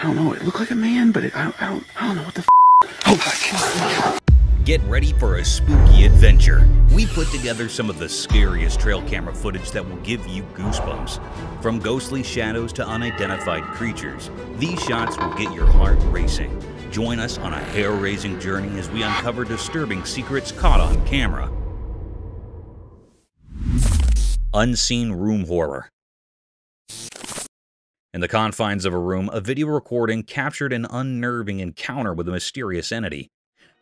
I don't know. It looked like a man, but it, I, I, don't, I don't know what the. F- oh. Get ready for a spooky adventure. We put together some of the scariest trail camera footage that will give you goosebumps. From ghostly shadows to unidentified creatures, these shots will get your heart racing. Join us on a hair raising journey as we uncover disturbing secrets caught on camera. Unseen Room Horror In the confines of a room, a video recording captured an unnerving encounter with a mysterious entity.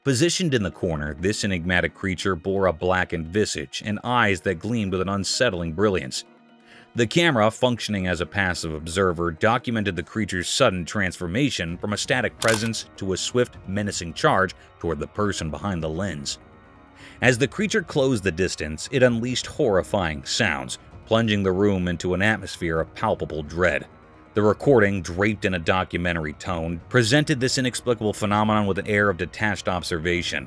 Positioned in the corner, this enigmatic creature bore a blackened visage and eyes that gleamed with an unsettling brilliance. The camera, functioning as a passive observer, documented the creature's sudden transformation from a static presence to a swift, menacing charge toward the person behind the lens. As the creature closed the distance, it unleashed horrifying sounds, plunging the room into an atmosphere of palpable dread. The recording, draped in a documentary tone, presented this inexplicable phenomenon with an air of detached observation.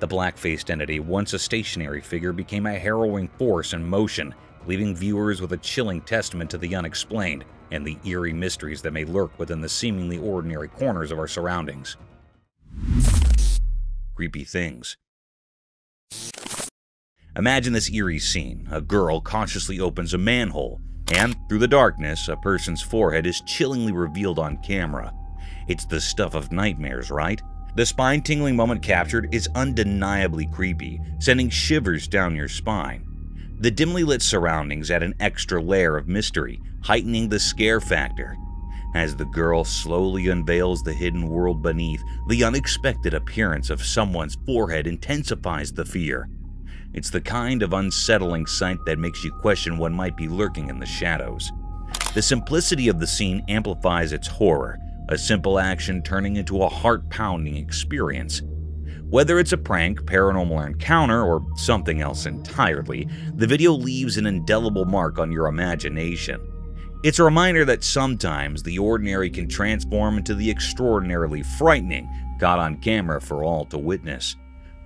The black-faced entity, once a stationary figure, became a harrowing force in motion, leaving viewers with a chilling testament to the unexplained and the eerie mysteries that may lurk within the seemingly ordinary corners of our surroundings. Creepy things. Imagine this eerie scene. A girl cautiously opens a manhole, and through the darkness, a person's forehead is chillingly revealed on camera. It's the stuff of nightmares, right? The spine tingling moment captured is undeniably creepy, sending shivers down your spine. The dimly lit surroundings add an extra layer of mystery, heightening the scare factor. As the girl slowly unveils the hidden world beneath, the unexpected appearance of someone's forehead intensifies the fear. It's the kind of unsettling sight that makes you question what might be lurking in the shadows. The simplicity of the scene amplifies its horror, a simple action turning into a heart-pounding experience. Whether it's a prank, paranormal encounter, or something else entirely, the video leaves an indelible mark on your imagination. It's a reminder that sometimes the ordinary can transform into the extraordinarily frightening, caught on camera for all to witness.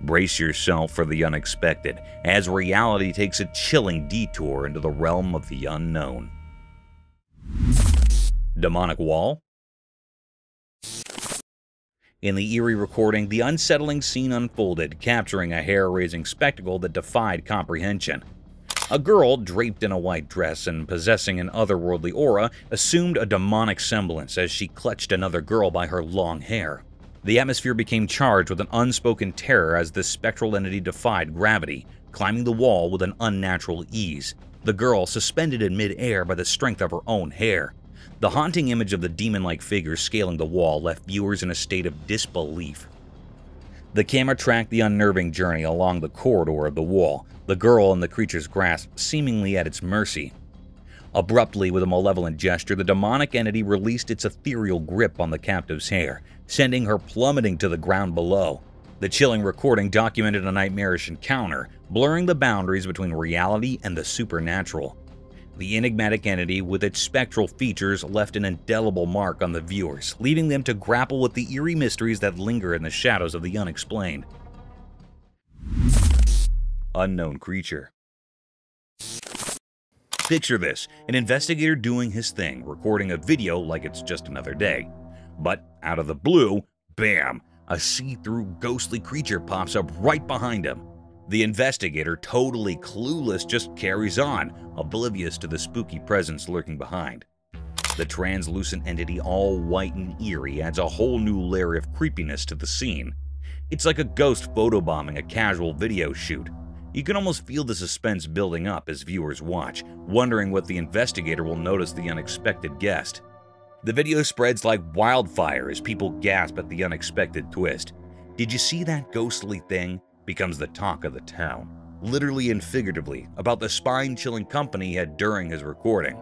Brace yourself for the unexpected as reality takes a chilling detour into the realm of the unknown. Demonic Wall In the eerie recording, the unsettling scene unfolded, capturing a hair-raising spectacle that defied comprehension. A girl, draped in a white dress and possessing an otherworldly aura, assumed a demonic semblance as she clutched another girl by her long hair. The atmosphere became charged with an unspoken terror as this spectral entity defied gravity, climbing the wall with an unnatural ease, the girl suspended in mid-air by the strength of her own hair. The haunting image of the demon-like figure scaling the wall left viewers in a state of disbelief. The camera tracked the unnerving journey along the corridor of the wall, the girl in the creature's grasp seemingly at its mercy. Abruptly, with a malevolent gesture, the demonic entity released its ethereal grip on the captive's hair, sending her plummeting to the ground below. The chilling recording documented a nightmarish encounter, blurring the boundaries between reality and the supernatural. The enigmatic entity, with its spectral features, left an indelible mark on the viewers, leaving them to grapple with the eerie mysteries that linger in the shadows of the unexplained. Unknown creature. Picture this an investigator doing his thing, recording a video like it's just another day. But out of the blue, bam, a see through ghostly creature pops up right behind him. The investigator, totally clueless, just carries on, oblivious to the spooky presence lurking behind. The translucent entity, all white and eerie, adds a whole new layer of creepiness to the scene. It's like a ghost photobombing a casual video shoot. You can almost feel the suspense building up as viewers watch, wondering what the investigator will notice the unexpected guest. The video spreads like wildfire as people gasp at the unexpected twist. Did you see that ghostly thing? Becomes the talk of the town, literally and figuratively, about the spine chilling company he had during his recording.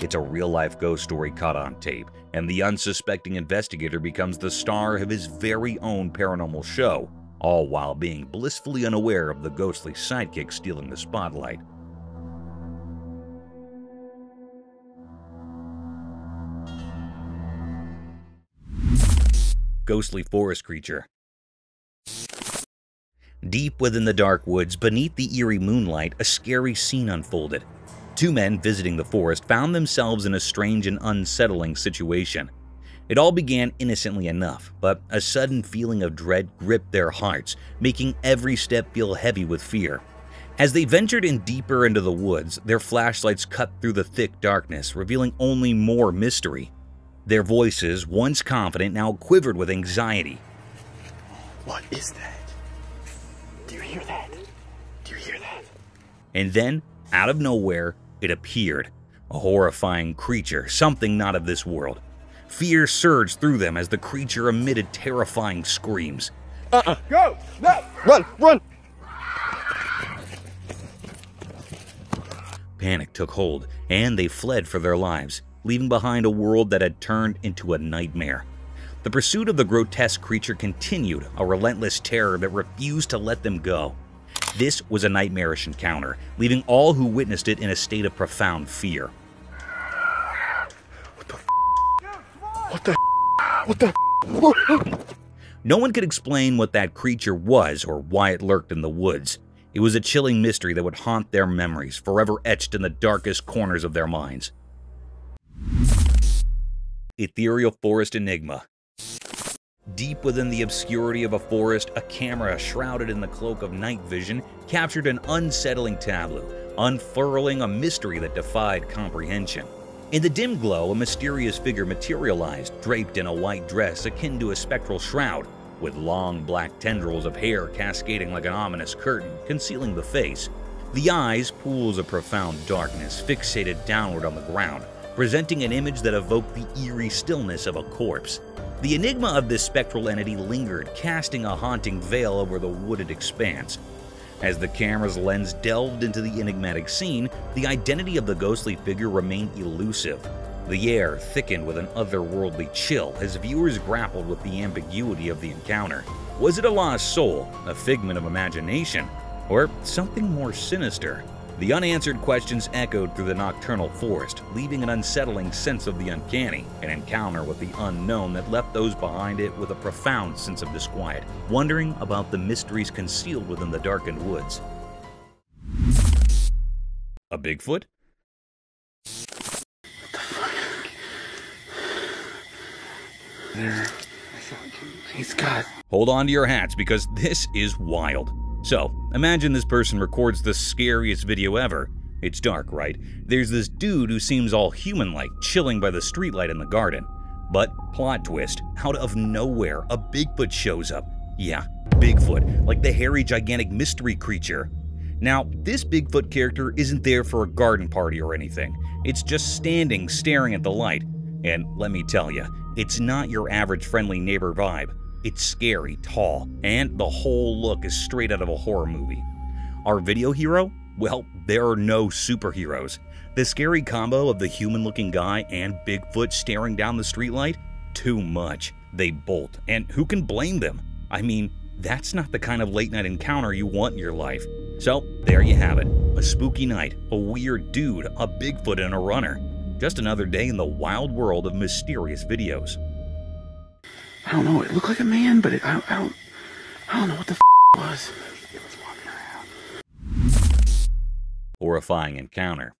It's a real life ghost story caught on tape, and the unsuspecting investigator becomes the star of his very own paranormal show, all while being blissfully unaware of the ghostly sidekick stealing the spotlight. Ghostly forest creature. Deep within the dark woods, beneath the eerie moonlight, a scary scene unfolded. Two men visiting the forest found themselves in a strange and unsettling situation. It all began innocently enough, but a sudden feeling of dread gripped their hearts, making every step feel heavy with fear. As they ventured in deeper into the woods, their flashlights cut through the thick darkness, revealing only more mystery. Their voices, once confident, now quivered with anxiety. What is that? Do you hear that? Do you hear that? And then, out of nowhere, it appeared. A horrifying creature, something not of this world. Fear surged through them as the creature emitted terrifying screams. Uh-uh. Go! No! Run! Run! Panic took hold, and they fled for their lives, leaving behind a world that had turned into a nightmare. The pursuit of the grotesque creature continued, a relentless terror that refused to let them go. This was a nightmarish encounter, leaving all who witnessed it in a state of profound fear. What the What the What the what? No one could explain what that creature was or why it lurked in the woods. It was a chilling mystery that would haunt their memories, forever etched in the darkest corners of their minds. Ethereal Forest Enigma Deep within the obscurity of a forest, a camera shrouded in the cloak of night vision captured an unsettling tableau, unfurling a mystery that defied comprehension. In the dim glow, a mysterious figure materialized, draped in a white dress akin to a spectral shroud, with long black tendrils of hair cascading like an ominous curtain, concealing the face. The eyes, pools of profound darkness, fixated downward on the ground, presenting an image that evoked the eerie stillness of a corpse. The enigma of this spectral entity lingered, casting a haunting veil over the wooded expanse. As the camera's lens delved into the enigmatic scene, the identity of the ghostly figure remained elusive. The air thickened with an otherworldly chill as viewers grappled with the ambiguity of the encounter. Was it a lost soul, a figment of imagination, or something more sinister? The unanswered questions echoed through the nocturnal forest, leaving an unsettling sense of the uncanny, an encounter with the unknown that left those behind it with a profound sense of disquiet, wondering about the mysteries concealed within the darkened woods. A Bigfoot? There. He's got. Hold on to your hats because this is wild. So, imagine this person records the scariest video ever. It's dark, right? There's this dude who seems all human-like, chilling by the streetlight in the garden. But, plot twist, out of nowhere, a Bigfoot shows up. Yeah, Bigfoot, like the hairy, gigantic mystery creature. Now, this Bigfoot character isn't there for a garden party or anything. It's just standing, staring at the light. And let me tell you, it's not your average friendly neighbor vibe. It's scary, tall, and the whole look is straight out of a horror movie. Our video hero? Well, there are no superheroes. The scary combo of the human looking guy and Bigfoot staring down the streetlight? Too much. They bolt, and who can blame them? I mean, that's not the kind of late night encounter you want in your life. So, there you have it. A spooky night, a weird dude, a Bigfoot, and a runner. Just another day in the wild world of mysterious videos. I don't know. It looked like a man, but it, I, I don't. I don't know what the f it was. It was walking around. Horrifying encounter.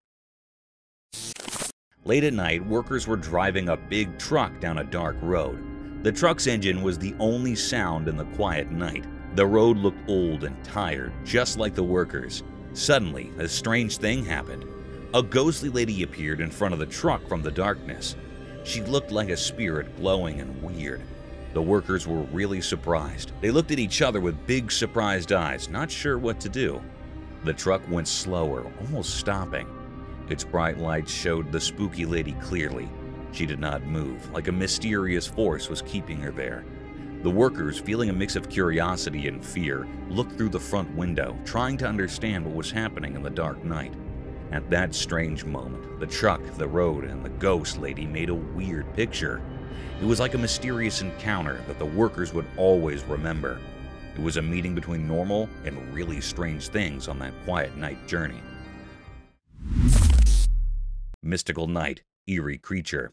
Late at night, workers were driving a big truck down a dark road. The truck's engine was the only sound in the quiet night. The road looked old and tired, just like the workers. Suddenly, a strange thing happened. A ghostly lady appeared in front of the truck from the darkness. She looked like a spirit, glowing and weird. The workers were really surprised. They looked at each other with big, surprised eyes, not sure what to do. The truck went slower, almost stopping. Its bright lights showed the spooky lady clearly. She did not move, like a mysterious force was keeping her there. The workers, feeling a mix of curiosity and fear, looked through the front window, trying to understand what was happening in the dark night. At that strange moment, the truck, the road, and the ghost lady made a weird picture. It was like a mysterious encounter that the workers would always remember. It was a meeting between normal and really strange things on that quiet night journey. Mystical Night, Eerie Creature.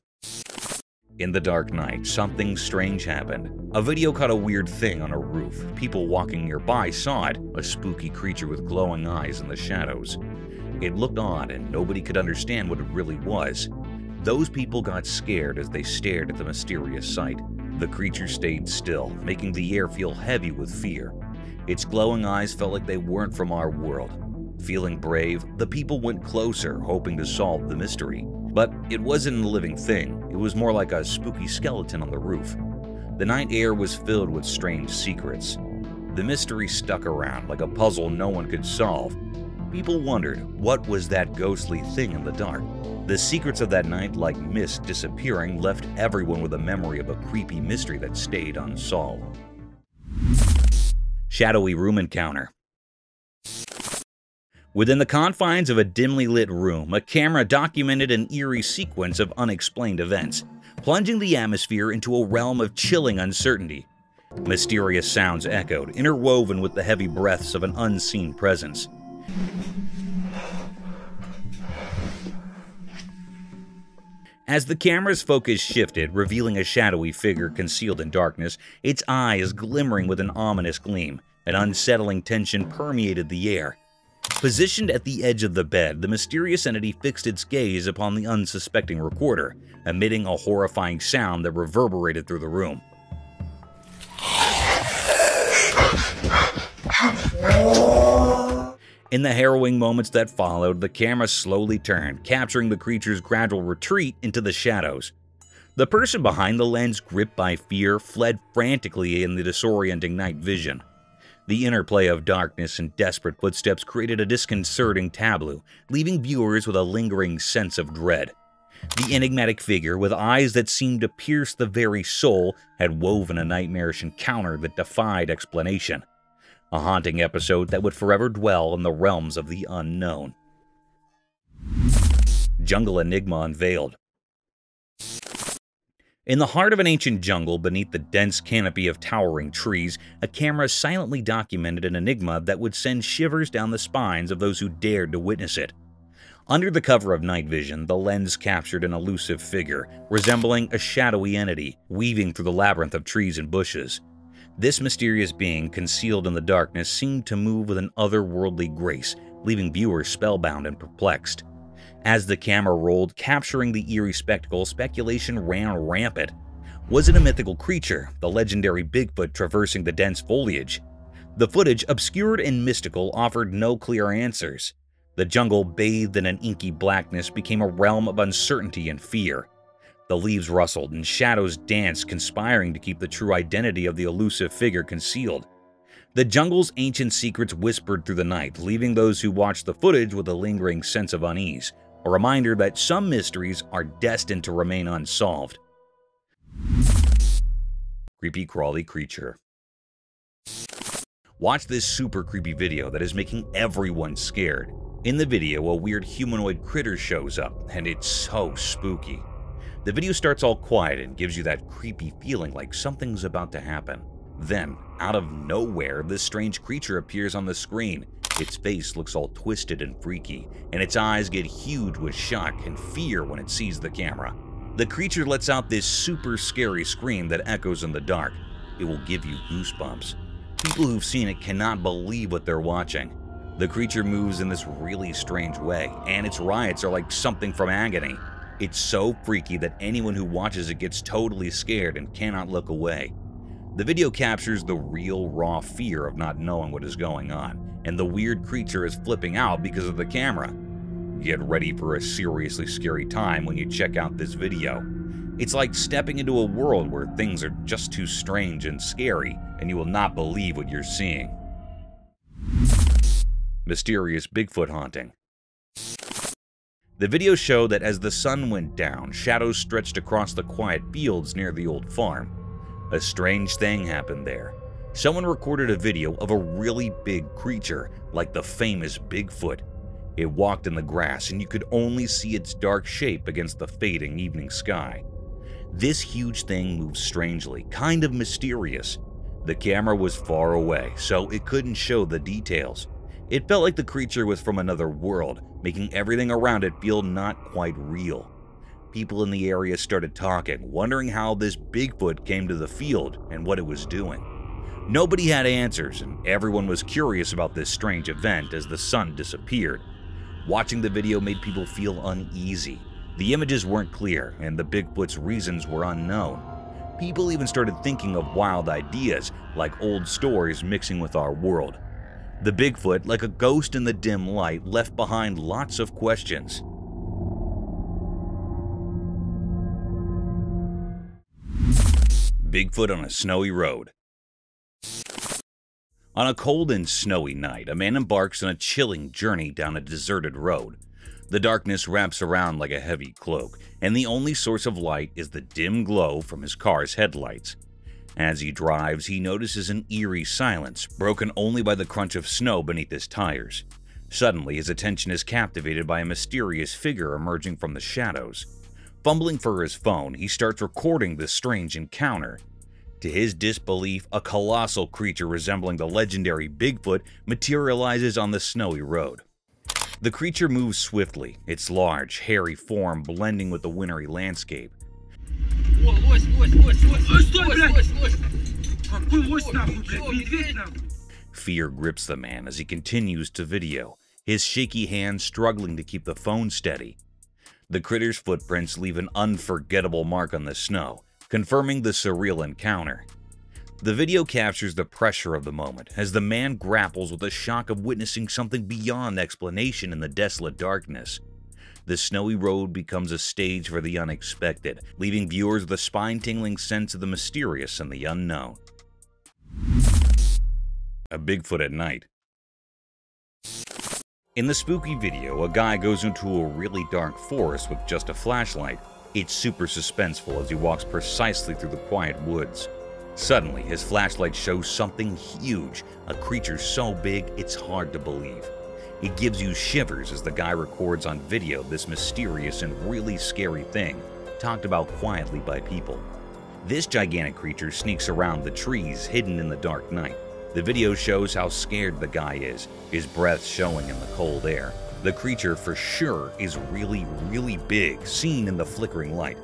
In the dark night, something strange happened. A video caught a weird thing on a roof. People walking nearby saw it, a spooky creature with glowing eyes in the shadows. It looked odd and nobody could understand what it really was. Those people got scared as they stared at the mysterious sight. The creature stayed still, making the air feel heavy with fear. Its glowing eyes felt like they weren't from our world. Feeling brave, the people went closer, hoping to solve the mystery. But it wasn't a living thing, it was more like a spooky skeleton on the roof. The night air was filled with strange secrets. The mystery stuck around like a puzzle no one could solve. People wondered, what was that ghostly thing in the dark? The secrets of that night, like mist disappearing, left everyone with a memory of a creepy mystery that stayed unsolved. Shadowy Room Encounter Within the confines of a dimly lit room, a camera documented an eerie sequence of unexplained events, plunging the atmosphere into a realm of chilling uncertainty. Mysterious sounds echoed, interwoven with the heavy breaths of an unseen presence. As the camera's focus shifted, revealing a shadowy figure concealed in darkness, its eyes glimmering with an ominous gleam, an unsettling tension permeated the air. Positioned at the edge of the bed, the mysterious entity fixed its gaze upon the unsuspecting recorder, emitting a horrifying sound that reverberated through the room. In the harrowing moments that followed, the camera slowly turned, capturing the creature's gradual retreat into the shadows. The person behind the lens, gripped by fear, fled frantically in the disorienting night vision. The interplay of darkness and desperate footsteps created a disconcerting tableau, leaving viewers with a lingering sense of dread. The enigmatic figure, with eyes that seemed to pierce the very soul, had woven a nightmarish encounter that defied explanation. A haunting episode that would forever dwell in the realms of the unknown. Jungle Enigma Unveiled in the heart of an ancient jungle, beneath the dense canopy of towering trees, a camera silently documented an enigma that would send shivers down the spines of those who dared to witness it. Under the cover of night vision, the lens captured an elusive figure, resembling a shadowy entity, weaving through the labyrinth of trees and bushes. This mysterious being, concealed in the darkness, seemed to move with an otherworldly grace, leaving viewers spellbound and perplexed. As the camera rolled, capturing the eerie spectacle, speculation ran rampant. Was it a mythical creature, the legendary Bigfoot traversing the dense foliage? The footage, obscured and mystical, offered no clear answers. The jungle, bathed in an inky blackness, became a realm of uncertainty and fear. The leaves rustled and shadows danced, conspiring to keep the true identity of the elusive figure concealed. The jungle's ancient secrets whispered through the night, leaving those who watched the footage with a lingering sense of unease a reminder that some mysteries are destined to remain unsolved. Creepy crawly creature. Watch this super creepy video that is making everyone scared. In the video, a weird humanoid critter shows up, and it's so spooky. The video starts all quiet and gives you that creepy feeling like something's about to happen. Then, out of nowhere, this strange creature appears on the screen, its face looks all twisted and freaky, and its eyes get huge with shock and fear when it sees the camera. The creature lets out this super scary scream that echoes in the dark. It will give you goosebumps. People who've seen it cannot believe what they're watching. The creature moves in this really strange way, and its riots are like something from agony. It's so freaky that anyone who watches it gets totally scared and cannot look away. The video captures the real, raw fear of not knowing what is going on, and the weird creature is flipping out because of the camera. Get ready for a seriously scary time when you check out this video. It's like stepping into a world where things are just too strange and scary, and you will not believe what you're seeing. Mysterious Bigfoot Haunting The video showed that as the sun went down, shadows stretched across the quiet fields near the old farm. A strange thing happened there. Someone recorded a video of a really big creature, like the famous Bigfoot. It walked in the grass and you could only see its dark shape against the fading evening sky. This huge thing moved strangely, kind of mysterious. The camera was far away, so it couldn't show the details. It felt like the creature was from another world, making everything around it feel not quite real people in the area started talking, wondering how this Bigfoot came to the field and what it was doing. Nobody had answers, and everyone was curious about this strange event as the sun disappeared. Watching the video made people feel uneasy. The images weren't clear, and the Bigfoot's reasons were unknown. People even started thinking of wild ideas, like old stories mixing with our world. The Bigfoot, like a ghost in the dim light, left behind lots of questions. Bigfoot on a snowy road. On a cold and snowy night, a man embarks on a chilling journey down a deserted road. The darkness wraps around like a heavy cloak, and the only source of light is the dim glow from his car's headlights. As he drives, he notices an eerie silence, broken only by the crunch of snow beneath his tires. Suddenly, his attention is captivated by a mysterious figure emerging from the shadows. Fumbling for his phone, he starts recording this strange encounter. To his disbelief, a colossal creature resembling the legendary Bigfoot materializes on the snowy road. The creature moves swiftly, its large, hairy form blending with the wintry landscape. Fear grips the man as he continues to video, his shaky hands struggling to keep the phone steady. The critter's footprints leave an unforgettable mark on the snow, confirming the surreal encounter. The video captures the pressure of the moment as the man grapples with the shock of witnessing something beyond explanation in the desolate darkness. The snowy road becomes a stage for the unexpected, leaving viewers with a spine-tingling sense of the mysterious and the unknown. A Bigfoot at Night In the spooky video, a guy goes into a really dark forest with just a flashlight. It's super suspenseful as he walks precisely through the quiet woods. Suddenly, his flashlight shows something huge, a creature so big it's hard to believe. It gives you shivers as the guy records on video this mysterious and really scary thing, talked about quietly by people. This gigantic creature sneaks around the trees hidden in the dark night. The video shows how scared the guy is, his breath showing in the cold air. The creature for sure is really, really big, seen in the flickering light.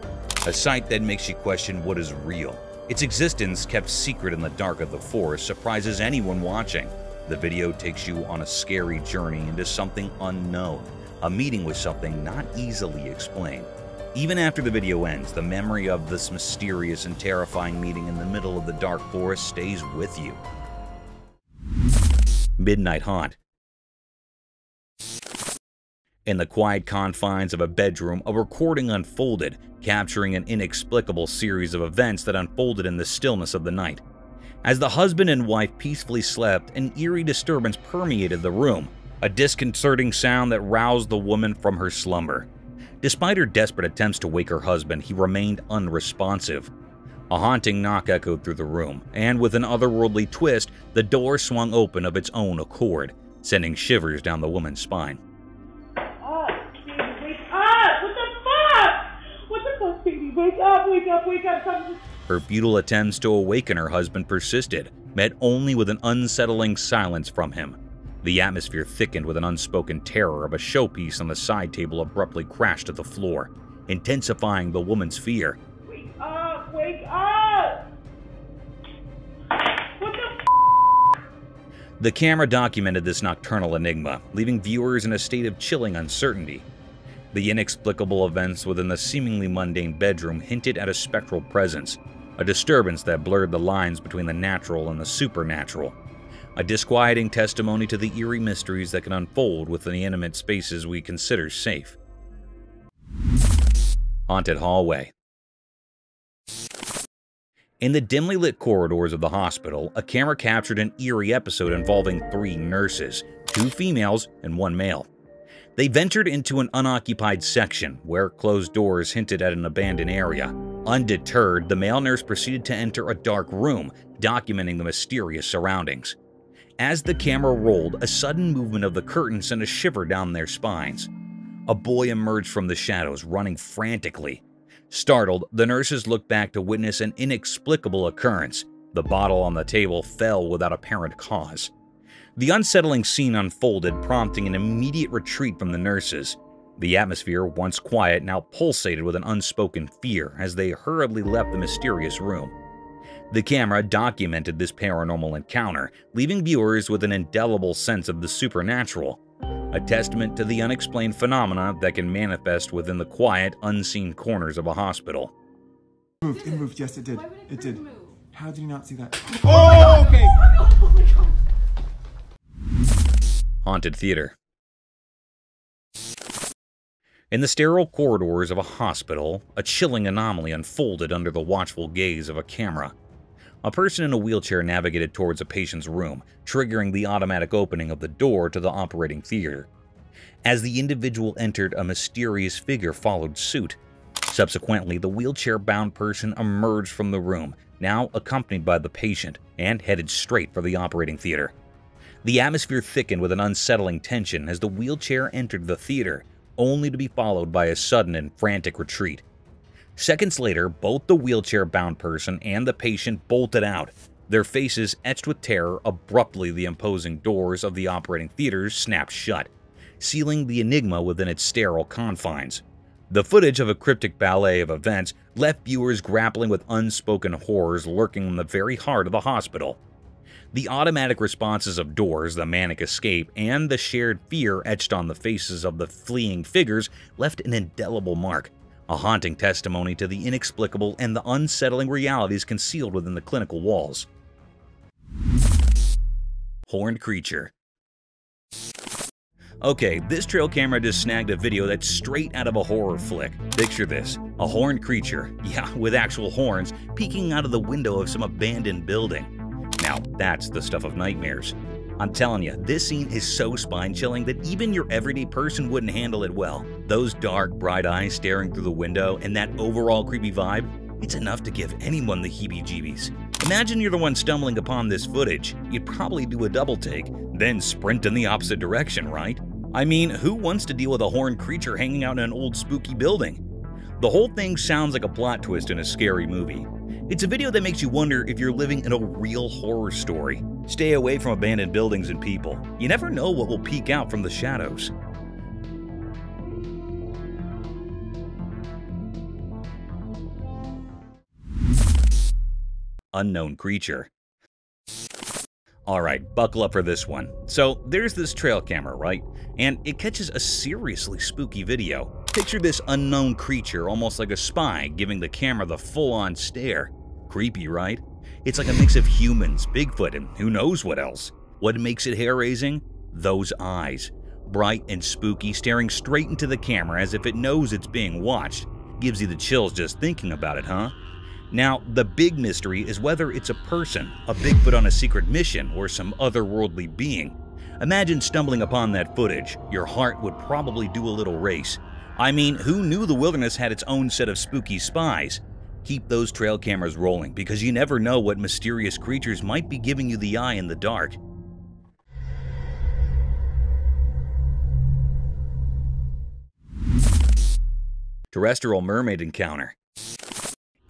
A sight that makes you question what is real its existence, kept secret in the dark of the forest, surprises anyone watching. The video takes you on a scary journey into something unknown, a meeting with something not easily explained. Even after the video ends, the memory of this mysterious and terrifying meeting in the middle of the dark forest stays with you. Midnight Haunt in the quiet confines of a bedroom, a recording unfolded, capturing an inexplicable series of events that unfolded in the stillness of the night. As the husband and wife peacefully slept, an eerie disturbance permeated the room, a disconcerting sound that roused the woman from her slumber. Despite her desperate attempts to wake her husband, he remained unresponsive. A haunting knock echoed through the room, and with an otherworldly twist, the door swung open of its own accord, sending shivers down the woman's spine. Wake up, wake up, wake up. Her futile attempts to awaken her husband persisted, met only with an unsettling silence from him. The atmosphere thickened with an unspoken terror of a showpiece on the side table abruptly crashed to the floor, intensifying the woman's fear. Wake up, wake up! What the f The camera documented this nocturnal enigma, leaving viewers in a state of chilling uncertainty. The inexplicable events within the seemingly mundane bedroom hinted at a spectral presence, a disturbance that blurred the lines between the natural and the supernatural, a disquieting testimony to the eerie mysteries that can unfold within the intimate spaces we consider safe. Haunted Hallway In the dimly lit corridors of the hospital, a camera captured an eerie episode involving three nurses, two females and one male. They ventured into an unoccupied section where closed doors hinted at an abandoned area. Undeterred, the male nurse proceeded to enter a dark room, documenting the mysterious surroundings. As the camera rolled, a sudden movement of the curtain sent a shiver down their spines. A boy emerged from the shadows, running frantically. Startled, the nurses looked back to witness an inexplicable occurrence. The bottle on the table fell without apparent cause. The unsettling scene unfolded, prompting an immediate retreat from the nurses. The atmosphere, once quiet, now pulsated with an unspoken fear as they hurriedly left the mysterious room. The camera documented this paranormal encounter, leaving viewers with an indelible sense of the supernatural. a testament to the unexplained phenomena that can manifest within the quiet, unseen corners of a hospital. moved. It moved. Yes, it did. It It did. move? How did you not see that? Oh, okay. Oh Haunted Theater. In the sterile corridors of a hospital, a chilling anomaly unfolded under the watchful gaze of a camera. A person in a wheelchair navigated towards a patient's room, triggering the automatic opening of the door to the operating theater. As the individual entered, a mysterious figure followed suit. Subsequently, the wheelchair-bound person emerged from the room, now accompanied by the patient, and headed straight for the operating theater. The atmosphere thickened with an unsettling tension as the wheelchair entered the theater, only to be followed by a sudden and frantic retreat. Seconds later, both the wheelchair-bound person and the patient bolted out, their faces etched with terror. Abruptly, the imposing doors of the operating theaters snapped shut, sealing the enigma within its sterile confines. The footage of a cryptic ballet of events left viewers grappling with unspoken horrors lurking in the very heart of the hospital. The automatic responses of doors, the manic escape, and the shared fear etched on the faces of the fleeing figures left an indelible mark, a haunting testimony to the inexplicable and the unsettling realities concealed within the clinical walls. Horned Creature Okay, this trail camera just snagged a video that's straight out of a horror flick. Picture this a horned creature, yeah, with actual horns, peeking out of the window of some abandoned building. Now, that's the stuff of nightmares. I'm telling you, this scene is so spine chilling that even your everyday person wouldn't handle it well. Those dark, bright eyes staring through the window and that overall creepy vibe, it's enough to give anyone the heebie jeebies. Imagine you're the one stumbling upon this footage. You'd probably do a double take, then sprint in the opposite direction, right? I mean, who wants to deal with a horned creature hanging out in an old spooky building? The whole thing sounds like a plot twist in a scary movie. It's a video that makes you wonder if you're living in a real horror story. Stay away from abandoned buildings and people. You never know what will peek out from the shadows. Unknown creature. Alright, buckle up for this one. So, there's this trail camera, right? And it catches a seriously spooky video. Picture this unknown creature, almost like a spy, giving the camera the full-on stare. Creepy, right? It's like a mix of humans, Bigfoot, and who knows what else. What makes it hair-raising? Those eyes. Bright and spooky, staring straight into the camera as if it knows it's being watched. Gives you the chills just thinking about it, huh? Now, the big mystery is whether it's a person, a Bigfoot on a secret mission, or some otherworldly being. Imagine stumbling upon that footage. Your heart would probably do a little race. I mean, who knew the wilderness had its own set of spooky spies? Keep those trail cameras rolling because you never know what mysterious creatures might be giving you the eye in the dark. Terrestrial Mermaid Encounter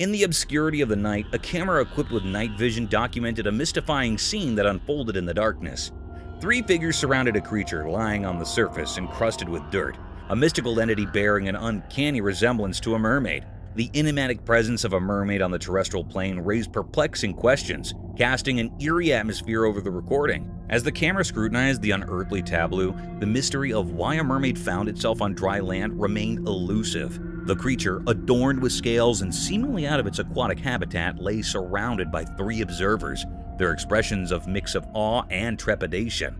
in the obscurity of the night, a camera equipped with night vision documented a mystifying scene that unfolded in the darkness. Three figures surrounded a creature lying on the surface, encrusted with dirt, a mystical entity bearing an uncanny resemblance to a mermaid. The enigmatic presence of a mermaid on the terrestrial plane raised perplexing questions, casting an eerie atmosphere over the recording. As the camera scrutinized the unearthly tableau, the mystery of why a mermaid found itself on dry land remained elusive. The creature, adorned with scales and seemingly out of its aquatic habitat, lay surrounded by three observers, their expressions of mix of awe and trepidation.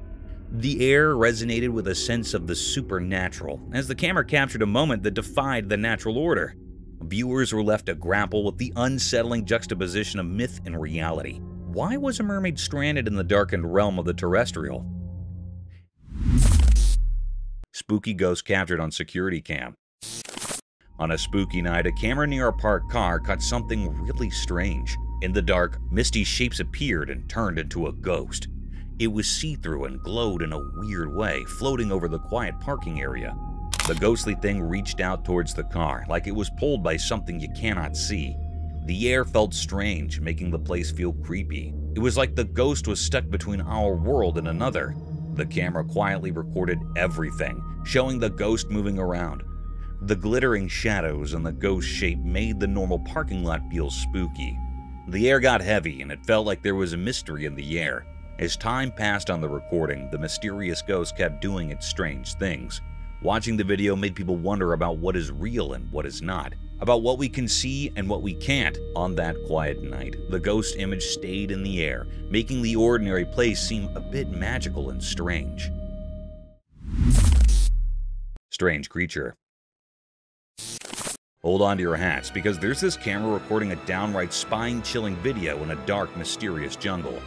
The air resonated with a sense of the supernatural, as the camera captured a moment that defied the natural order. Viewers were left to grapple with the unsettling juxtaposition of myth and reality. Why was a mermaid stranded in the darkened realm of the terrestrial? Spooky ghost captured on security cam. On a spooky night, a camera near a parked car caught something really strange. In the dark, misty shapes appeared and turned into a ghost. It was see-through and glowed in a weird way, floating over the quiet parking area. The ghostly thing reached out towards the car, like it was pulled by something you cannot see. The air felt strange, making the place feel creepy. It was like the ghost was stuck between our world and another. The camera quietly recorded everything, showing the ghost moving around, the glittering shadows and the ghost shape made the normal parking lot feel spooky. The air got heavy and it felt like there was a mystery in the air. As time passed on the recording, the mysterious ghost kept doing its strange things. Watching the video made people wonder about what is real and what is not, about what we can see and what we can't. On that quiet night, the ghost image stayed in the air, making the ordinary place seem a bit magical and strange. Strange creature. Hold on to your hats because there's this camera recording a downright spine chilling video in a dark, mysterious jungle.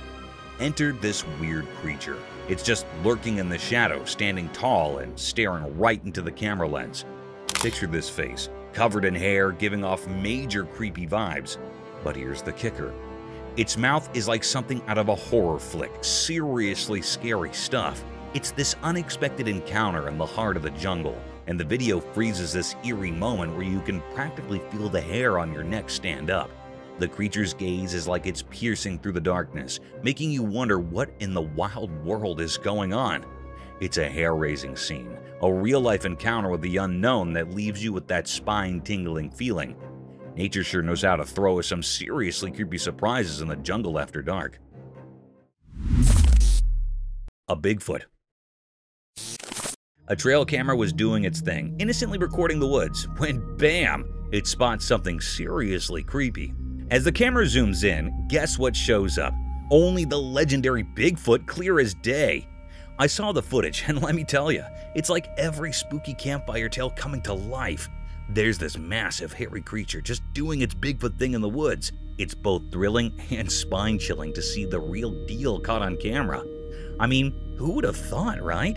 Enter this weird creature. It's just lurking in the shadow, standing tall and staring right into the camera lens. Picture this face, covered in hair, giving off major creepy vibes. But here's the kicker its mouth is like something out of a horror flick, seriously scary stuff. It's this unexpected encounter in the heart of the jungle, and the video freezes this eerie moment where you can practically feel the hair on your neck stand up. The creature's gaze is like it's piercing through the darkness, making you wonder what in the wild world is going on. It's a hair-raising scene, a real-life encounter with the unknown that leaves you with that spine-tingling feeling. Nature sure knows how to throw us some seriously creepy surprises in the jungle after dark. A Bigfoot a trail camera was doing its thing, innocently recording the woods, when bam, it spots something seriously creepy. As the camera zooms in, guess what shows up? Only the legendary Bigfoot clear as day. I saw the footage, and let me tell you, it's like every spooky campfire tale coming to life. There's this massive, hairy creature just doing its Bigfoot thing in the woods. It's both thrilling and spine chilling to see the real deal caught on camera. I mean, who would have thought, right?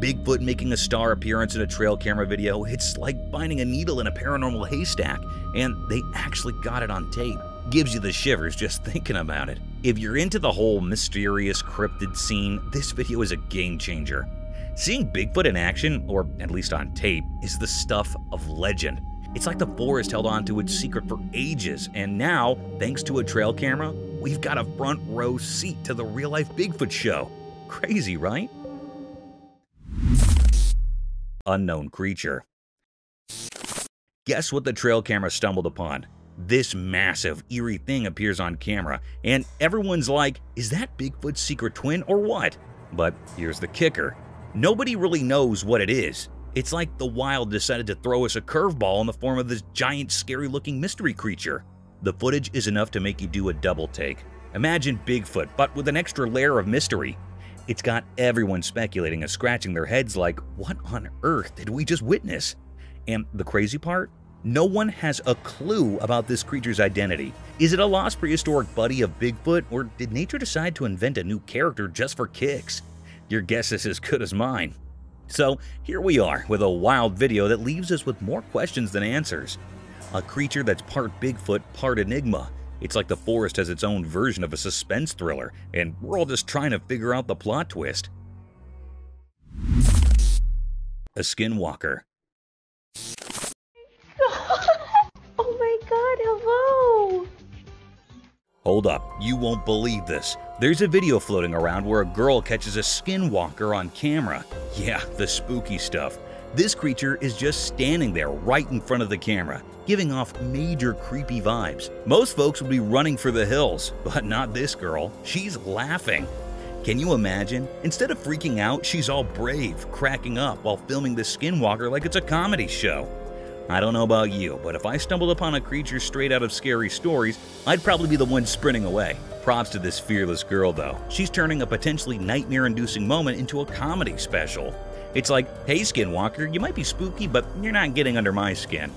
Bigfoot making a star appearance in a trail camera video, it's like finding a needle in a paranormal haystack, and they actually got it on tape. Gives you the shivers just thinking about it. If you're into the whole mysterious cryptid scene, this video is a game changer. Seeing Bigfoot in action, or at least on tape, is the stuff of legend. It's like the forest held on to its secret for ages, and now, thanks to a trail camera, we've got a front row seat to the real life Bigfoot show. Crazy, right? Unknown creature. Guess what the trail camera stumbled upon? This massive, eerie thing appears on camera, and everyone's like, is that Bigfoot's secret twin or what? But here's the kicker nobody really knows what it is. It's like the wild decided to throw us a curveball in the form of this giant, scary looking mystery creature. The footage is enough to make you do a double take. Imagine Bigfoot, but with an extra layer of mystery. It's got everyone speculating and scratching their heads like, what on earth did we just witness? And the crazy part? No one has a clue about this creature's identity. Is it a lost prehistoric buddy of Bigfoot, or did nature decide to invent a new character just for kicks? Your guess is as good as mine. So, here we are with a wild video that leaves us with more questions than answers. A creature that's part Bigfoot, part Enigma, it's like the forest has its own version of a suspense thriller, and we're all just trying to figure out the plot twist. A skinwalker. oh my god, hello! Hold up, you won't believe this. There's a video floating around where a girl catches a skinwalker on camera. Yeah, the spooky stuff. This creature is just standing there right in front of the camera, giving off major creepy vibes. Most folks would be running for the hills, but not this girl. She's laughing. Can you imagine? Instead of freaking out, she's all brave, cracking up while filming the skinwalker like it's a comedy show. I don't know about you, but if I stumbled upon a creature straight out of scary stories, I'd probably be the one sprinting away. Props to this fearless girl, though. She's turning a potentially nightmare inducing moment into a comedy special. It's like, hey, Skinwalker, you might be spooky, but you're not getting under my skin.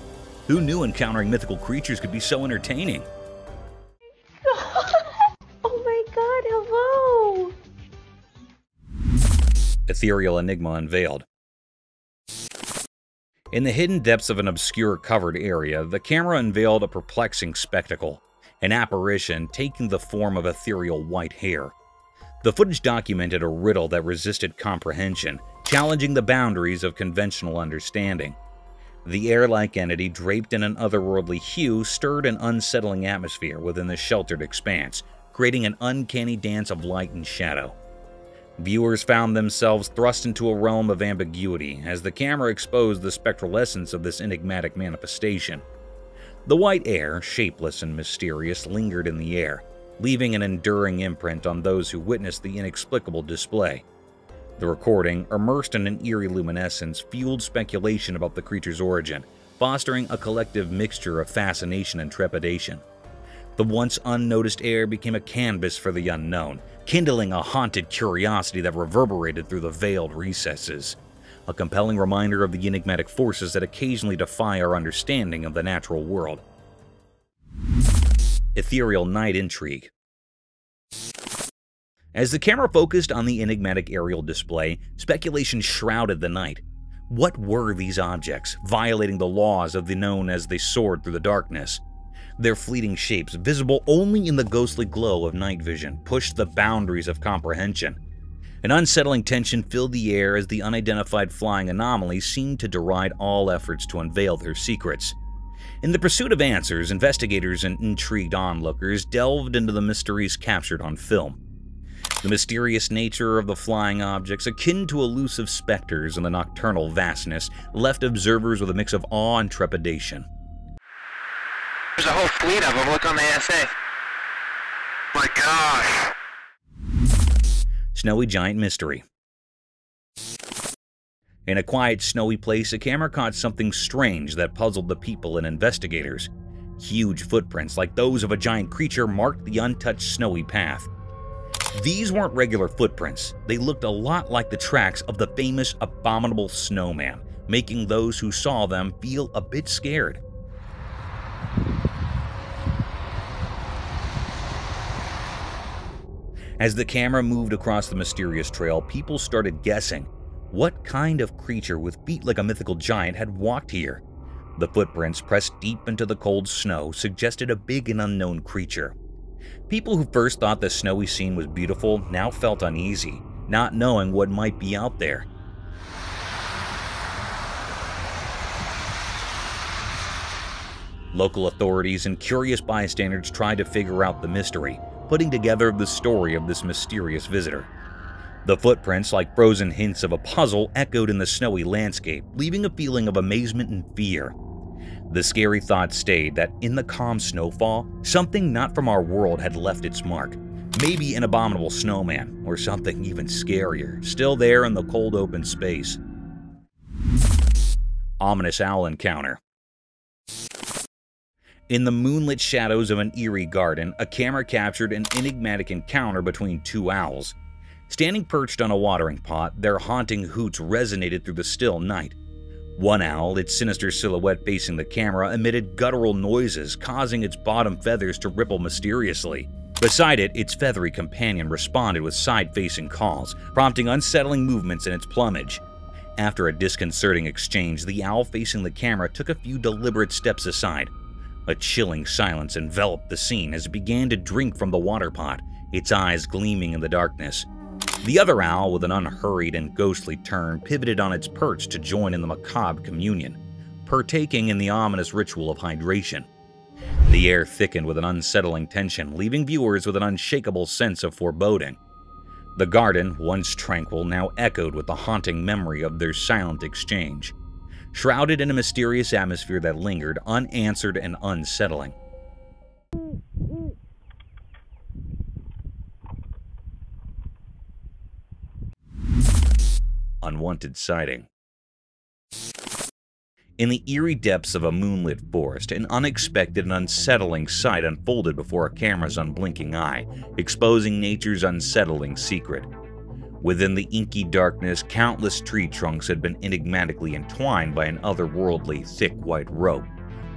Who knew encountering mythical creatures could be so entertaining? oh my god, hello! Ethereal Enigma Unveiled. In the hidden depths of an obscure covered area, the camera unveiled a perplexing spectacle an apparition taking the form of ethereal white hair. The footage documented a riddle that resisted comprehension, challenging the boundaries of conventional understanding. The air-like entity draped in an otherworldly hue stirred an unsettling atmosphere within the sheltered expanse, creating an uncanny dance of light and shadow. Viewers found themselves thrust into a realm of ambiguity as the camera exposed the spectral essence of this enigmatic manifestation. The white air, shapeless and mysterious, lingered in the air, leaving an enduring imprint on those who witnessed the inexplicable display. The recording, immersed in an eerie luminescence, fueled speculation about the creature's origin, fostering a collective mixture of fascination and trepidation. The once unnoticed air became a canvas for the unknown, kindling a haunted curiosity that reverberated through the veiled recesses. A compelling reminder of the enigmatic forces that occasionally defy our understanding of the natural world. Ethereal Night Intrigue As the camera focused on the enigmatic aerial display, speculation shrouded the night. What were these objects, violating the laws of the known as they soared through the darkness? Their fleeting shapes, visible only in the ghostly glow of night vision, pushed the boundaries of comprehension. An unsettling tension filled the air as the unidentified flying anomalies seemed to deride all efforts to unveil their secrets. In the pursuit of answers, investigators and intrigued onlookers delved into the mysteries captured on film. The mysterious nature of the flying objects, akin to elusive specters in the nocturnal vastness, left observers with a mix of awe and trepidation. There's a whole fleet of them. Look on the ASA. My gosh. Snowy Giant Mystery In a quiet, snowy place, a camera caught something strange that puzzled the people and investigators. Huge footprints, like those of a giant creature, marked the untouched snowy path. These weren't regular footprints. They looked a lot like the tracks of the famous abominable snowman, making those who saw them feel a bit scared. As the camera moved across the mysterious trail, people started guessing what kind of creature with feet like a mythical giant had walked here. The footprints pressed deep into the cold snow suggested a big and unknown creature. People who first thought the snowy scene was beautiful now felt uneasy, not knowing what might be out there. Local authorities and curious bystanders tried to figure out the mystery, putting together the story of this mysterious visitor. The footprints, like frozen hints of a puzzle, echoed in the snowy landscape, leaving a feeling of amazement and fear. The scary thought stayed that in the calm snowfall, something not from our world had left its mark. Maybe an abominable snowman, or something even scarier, still there in the cold open space. Ominous Owl Encounter in the moonlit shadows of an eerie garden, a camera captured an enigmatic encounter between two owls. Standing perched on a watering pot, their haunting hoots resonated through the still night. One owl, its sinister silhouette facing the camera, emitted guttural noises, causing its bottom feathers to ripple mysteriously. Beside it, its feathery companion responded with side-facing calls, prompting unsettling movements in its plumage. After a disconcerting exchange, the owl facing the camera took a few deliberate steps aside, a chilling silence enveloped the scene as it began to drink from the water pot, its eyes gleaming in the darkness. The other owl, with an unhurried and ghostly turn, pivoted on its perch to join in the macabre communion, partaking in the ominous ritual of hydration. The air thickened with an unsettling tension, leaving viewers with an unshakable sense of foreboding. The garden, once tranquil, now echoed with the haunting memory of their silent exchange shrouded in a mysterious atmosphere that lingered, unanswered and unsettling. Unwanted sighting. In the eerie depths of a moonlit forest, an unexpected and unsettling sight unfolded before a camera's unblinking eye, exposing nature's unsettling secret. Within the inky darkness, countless tree trunks had been enigmatically entwined by an otherworldly, thick white rope.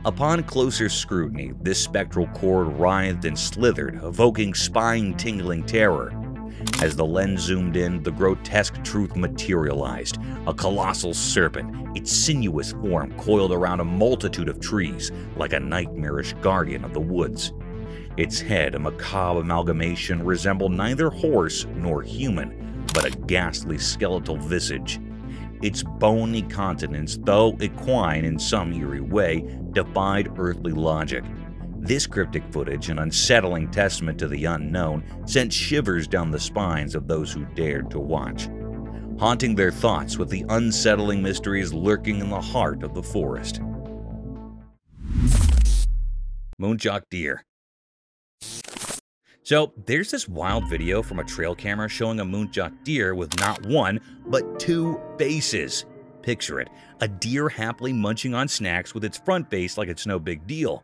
Upon closer scrutiny, this spectral cord writhed and slithered, evoking spine-tingling terror. As the lens zoomed in, the grotesque truth materialized. A colossal serpent, its sinuous form coiled around a multitude of trees, like a nightmarish guardian of the woods. Its head, a macabre amalgamation, resembled neither horse nor human, but a ghastly skeletal visage. Its bony countenance, though equine in some eerie way, defied earthly logic. This cryptic footage, an unsettling testament to the unknown, sent shivers down the spines of those who dared to watch, haunting their thoughts with the unsettling mysteries lurking in the heart of the forest. Muntjac Deer So there's this wild video from a trail camera showing a muntjac deer with not one, but two faces. Picture it, a deer happily munching on snacks with its front face like it's no big deal.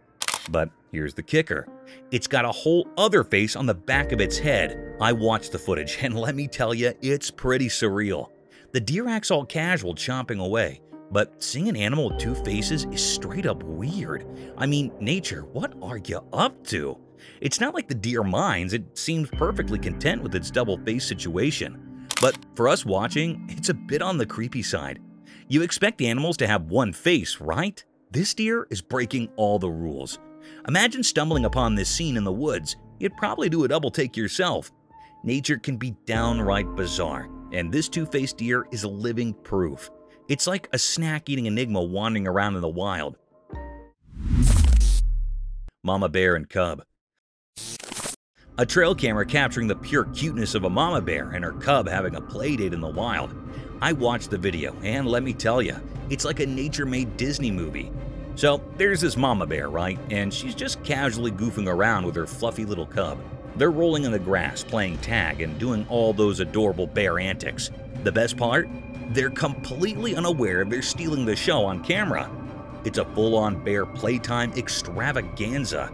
But here's the kicker. It's got a whole other face on the back of its head. I watched the footage and let me tell you, it's pretty surreal. The deer acts all casual chomping away, but seeing an animal with two faces is straight up weird. I mean, nature, what are you up to? It's not like the deer minds, it seems perfectly content with its double face situation. But for us watching, it's a bit on the creepy side. You expect animals to have one face, right? This deer is breaking all the rules. Imagine stumbling upon this scene in the woods. You'd probably do a double take yourself. Nature can be downright bizarre, and this two-faced deer is living proof. It's like a snack-eating enigma wandering around in the wild. Mama Bear and Cub A trail camera capturing the pure cuteness of a mama bear and her cub having a playdate in the wild. I watched the video, and let me tell you, it's like a nature-made Disney movie. So there's this mama bear, right? And she's just casually goofing around with her fluffy little cub. They're rolling in the grass, playing tag, and doing all those adorable bear antics. The best part? They're completely unaware they're stealing the show on camera. It's a full-on bear playtime extravaganza.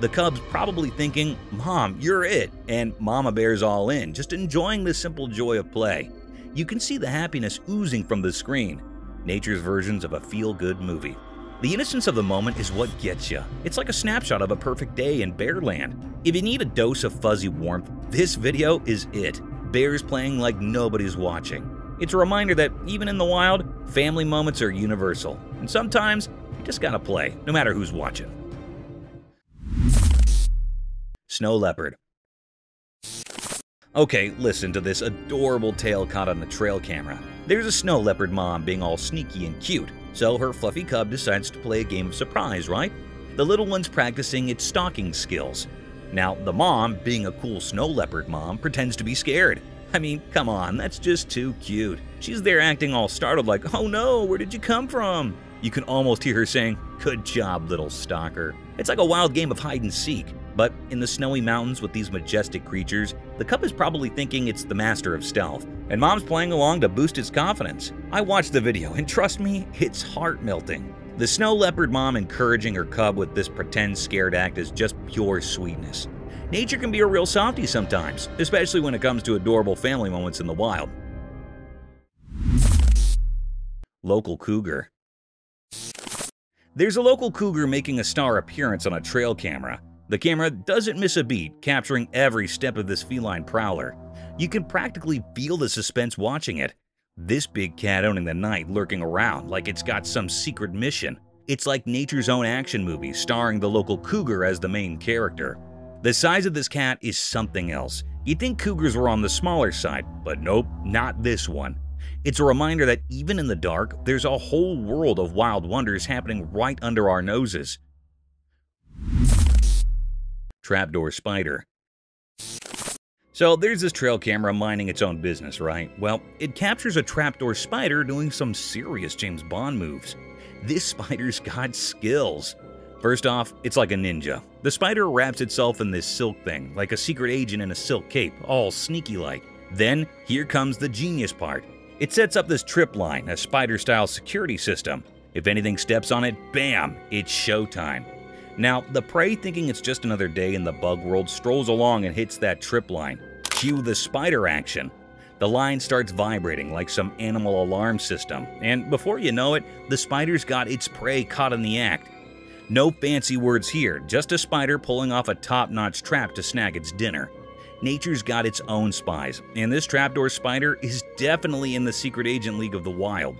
The cub's probably thinking, Mom, you're it, and Mama Bear's all in, just enjoying the simple joy of play. You can see the happiness oozing from the screen. Nature's versions of a feel-good movie. The innocence of the moment is what gets you. It's like a snapshot of a perfect day in Bearland. If you need a dose of fuzzy warmth, this video is it. Bears playing like nobody's watching. It's a reminder that even in the wild, family moments are universal. And sometimes, you just gotta play, no matter who's watching. Snow Leopard Okay, listen to this adorable tale caught on the trail camera. There's a snow leopard mom being all sneaky and cute, so her fluffy cub decides to play a game of surprise, right? The little one's practicing its stalking skills. Now, the mom, being a cool snow leopard mom, pretends to be scared. I mean, come on, that's just too cute. She's there acting all startled like, oh no, where did you come from? You can almost hear her saying, good job, little stalker. It's like a wild game of hide and seek. But in the snowy mountains with these majestic creatures, the cub is probably thinking it's the master of stealth, and mom's playing along to boost his confidence. I watched the video, and trust me, it's heart melting. The snow leopard mom encouraging her cub with this pretend scared act is just pure sweetness. Nature can be a real softie sometimes, especially when it comes to adorable family moments in the wild. Local Cougar There's a local cougar making a star appearance on a trail camera. The camera doesn't miss a beat, capturing every step of this feline prowler. You can practically feel the suspense watching it. This big cat owning the night lurking around like it's got some secret mission. It's like nature's own action movie starring the local cougar as the main character. The size of this cat is something else. You'd think cougars were on the smaller side, but nope, not this one. It's a reminder that even in the dark, there's a whole world of wild wonders happening right under our noses. Trapdoor Spider. So there's this trail camera minding its own business, right? Well, it captures a trapdoor spider doing some serious James Bond moves. This spider's got skills. First off, it's like a ninja. The spider wraps itself in this silk thing, like a secret agent in a silk cape, all sneaky-like. Then, here comes the genius part. It sets up this trip line, a spider-style security system. If anything steps on it, bam, it's showtime. Now, the prey thinking it's just another day in the bug world strolls along and hits that trip line. Cue the spider action. The line starts vibrating like some animal alarm system, and before you know it, the spider's got its prey caught in the act. No fancy words here, just a spider pulling off a top-notch trap to snag its dinner. Nature's got its own spies, and this trapdoor spider is definitely in the secret agent league of the wild.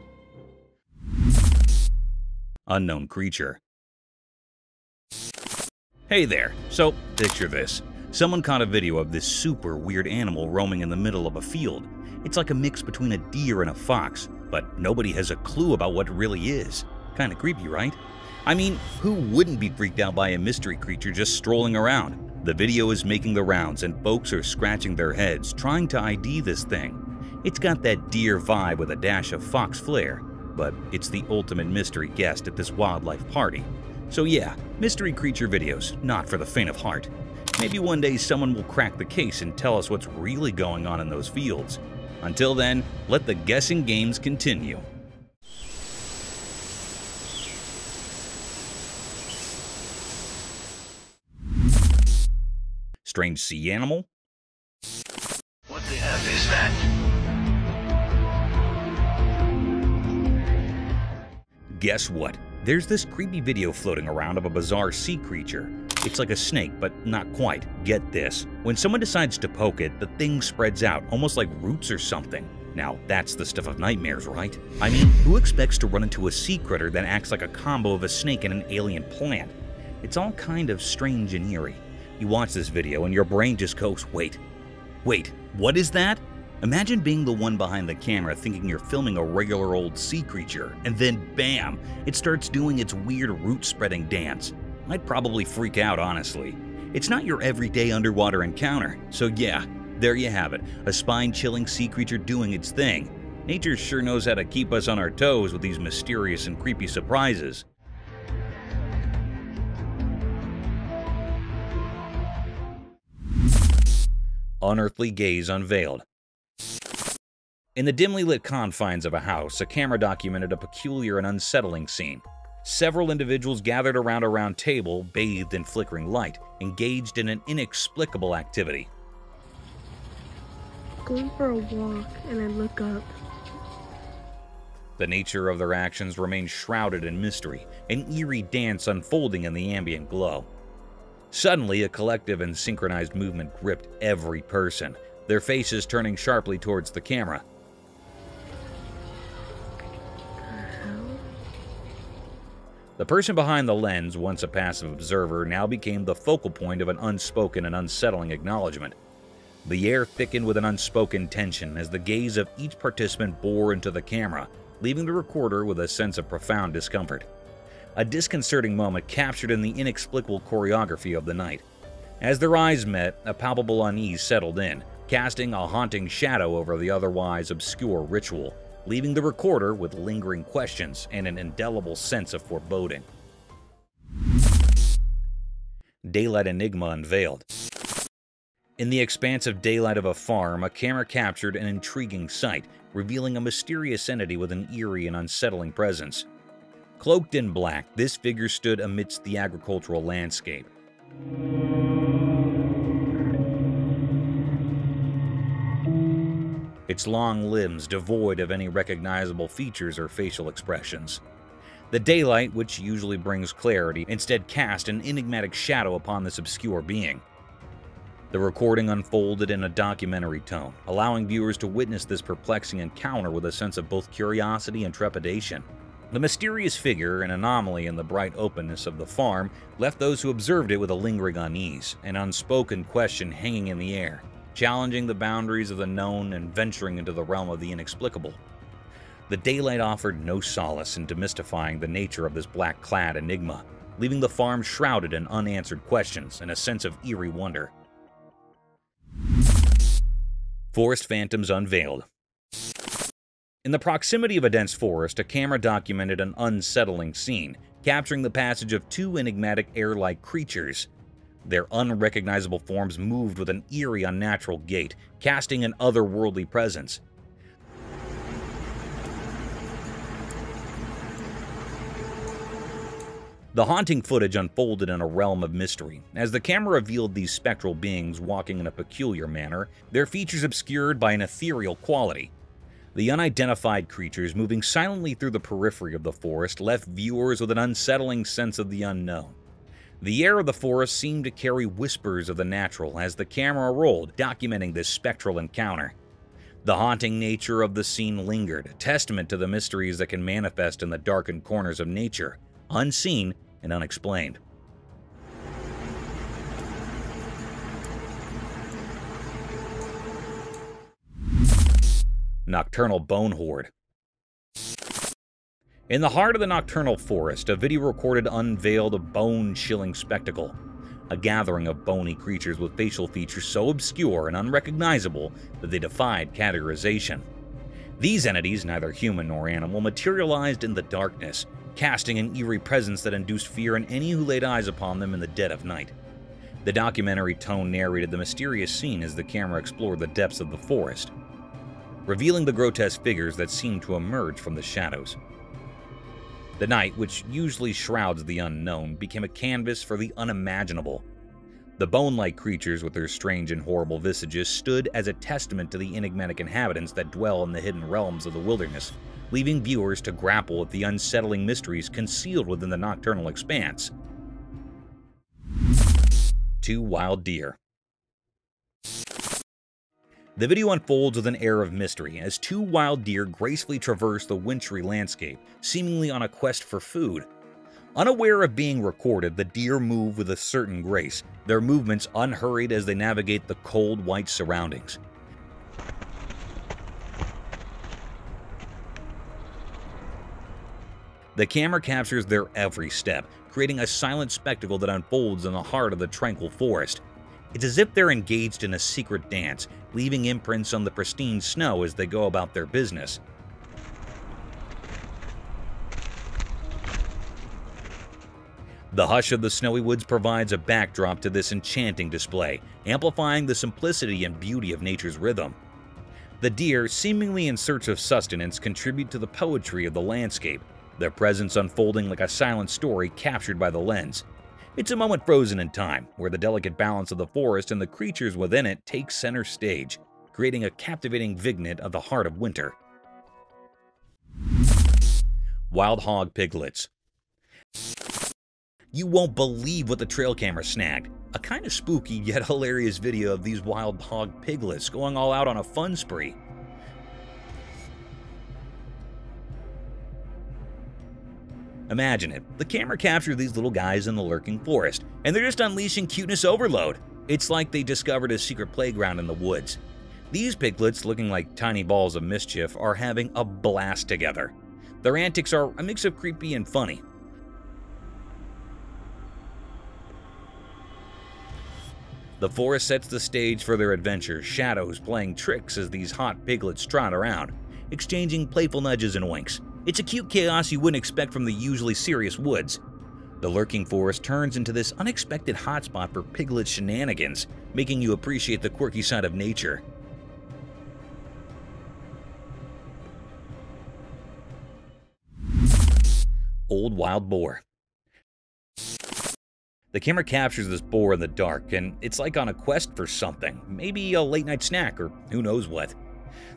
Unknown creature. Hey there, so picture this. Someone caught a video of this super weird animal roaming in the middle of a field. It's like a mix between a deer and a fox, but nobody has a clue about what it really is. Kinda creepy, right? I mean, who wouldn't be freaked out by a mystery creature just strolling around? The video is making the rounds and folks are scratching their heads trying to ID this thing. It's got that deer vibe with a dash of fox flair, but it's the ultimate mystery guest at this wildlife party. So yeah, mystery creature videos, not for the faint of heart. Maybe one day someone will crack the case and tell us what's really going on in those fields. Until then, let the guessing games continue. Strange sea animal? What the F is that? Guess what? There's this creepy video floating around of a bizarre sea creature. It's like a snake, but not quite. Get this. When someone decides to poke it, the thing spreads out, almost like roots or something. Now, that's the stuff of nightmares, right? I mean, who expects to run into a sea critter that acts like a combo of a snake and an alien plant? It's all kind of strange and eerie. You watch this video and your brain just goes, wait, wait, what is that? Imagine being the one behind the camera thinking you're filming a regular old sea creature, and then bam, it starts doing its weird root spreading dance. I'd probably freak out, honestly. It's not your everyday underwater encounter, so yeah, there you have it a spine chilling sea creature doing its thing. Nature sure knows how to keep us on our toes with these mysterious and creepy surprises. Unearthly Gaze Unveiled In the dimly lit confines of a house, a camera documented a peculiar and unsettling scene. Several individuals gathered around a round table, bathed in flickering light, engaged in an inexplicable activity. Going for a walk and I look up. The nature of their actions remained shrouded in mystery, an eerie dance unfolding in the ambient glow. Suddenly, a collective and synchronized movement gripped every person, their faces turning sharply towards the camera. The person behind the lens, once a passive observer, now became the focal point of an unspoken and unsettling acknowledgement. The air thickened with an unspoken tension as the gaze of each participant bore into the camera, leaving the recorder with a sense of profound discomfort. A disconcerting moment captured in the inexplicable choreography of the night. As their eyes met, a palpable unease settled in, casting a haunting shadow over the otherwise obscure ritual, leaving the recorder with lingering questions and an indelible sense of foreboding. Daylight Enigma unveiled. In the expansive daylight of a farm, a camera captured an intriguing sight, revealing a mysterious entity with an eerie and unsettling presence. Cloaked in black, this figure stood amidst the agricultural landscape. Its long limbs devoid of any recognizable features or facial expressions. The daylight, which usually brings clarity, instead cast an enigmatic shadow upon this obscure being. The recording unfolded in a documentary tone, allowing viewers to witness this perplexing encounter with a sense of both curiosity and trepidation. The mysterious figure, an anomaly in the bright openness of the farm, left those who observed it with a lingering unease, an unspoken question hanging in the air challenging the boundaries of the known and venturing into the realm of the inexplicable. The daylight offered no solace in demystifying the nature of this black clad enigma, leaving the farm shrouded in unanswered questions and a sense of eerie wonder. Forest Phantoms Unveiled In the proximity of a dense forest, a camera documented an unsettling scene, capturing the passage of two enigmatic air-like creatures their unrecognizable forms moved with an eerie, unnatural gait, casting an otherworldly presence. The haunting footage unfolded in a realm of mystery. As the camera revealed these spectral beings walking in a peculiar manner, their features obscured by an ethereal quality. The unidentified creatures moving silently through the periphery of the forest left viewers with an unsettling sense of the unknown. The air of the forest seemed to carry whispers of the natural as the camera rolled, documenting this spectral encounter. The haunting nature of the scene lingered, a testament to the mysteries that can manifest in the darkened corners of nature, unseen and unexplained. Nocturnal Bone Horde in the heart of the nocturnal forest, a video recorded unveiled a bone-chilling spectacle. A gathering of bony creatures with facial features so obscure and unrecognizable that they defied categorization. These entities, neither human nor animal, materialized in the darkness, casting an eerie presence that induced fear in any who laid eyes upon them in the dead of night. The documentary tone narrated the mysterious scene as the camera explored the depths of the forest, revealing the grotesque figures that seemed to emerge from the shadows. The night, which usually shrouds the unknown, became a canvas for the unimaginable. The bone like creatures with their strange and horrible visages stood as a testament to the enigmatic inhabitants that dwell in the hidden realms of the wilderness, leaving viewers to grapple with the unsettling mysteries concealed within the nocturnal expanse. Two wild deer. The video unfolds with an air of mystery as two wild deer gracefully traverse the wintry landscape, seemingly on a quest for food. Unaware of being recorded, the deer move with a certain grace, their movements unhurried as they navigate the cold white surroundings. The camera captures their every step, creating a silent spectacle that unfolds in the heart of the tranquil forest. It's as if they're engaged in a secret dance, leaving imprints on the pristine snow as they go about their business. The hush of the snowy woods provides a backdrop to this enchanting display, amplifying the simplicity and beauty of nature's rhythm. The deer, seemingly in search of sustenance, contribute to the poetry of the landscape, their presence unfolding like a silent story captured by the lens. It's a moment frozen in time, where the delicate balance of the forest and the creatures within it take center stage, creating a captivating vignette of the heart of winter. Wild Hog Piglets You won't believe what the trail camera snagged. A kind of spooky yet hilarious video of these wild hog piglets going all out on a fun spree. Imagine it. The camera captured these little guys in the lurking forest, and they're just unleashing cuteness overload. It's like they discovered a secret playground in the woods. These piglets, looking like tiny balls of mischief, are having a blast together. Their antics are a mix of creepy and funny. The forest sets the stage for their adventure, shadows playing tricks as these hot piglets trot around, exchanging playful nudges and winks. It's a cute chaos you wouldn't expect from the usually serious woods. The lurking forest turns into this unexpected hotspot for piglet shenanigans, making you appreciate the quirky side of nature. Old Wild Boar The camera captures this boar in the dark, and it's like on a quest for something, maybe a late night snack or who knows what.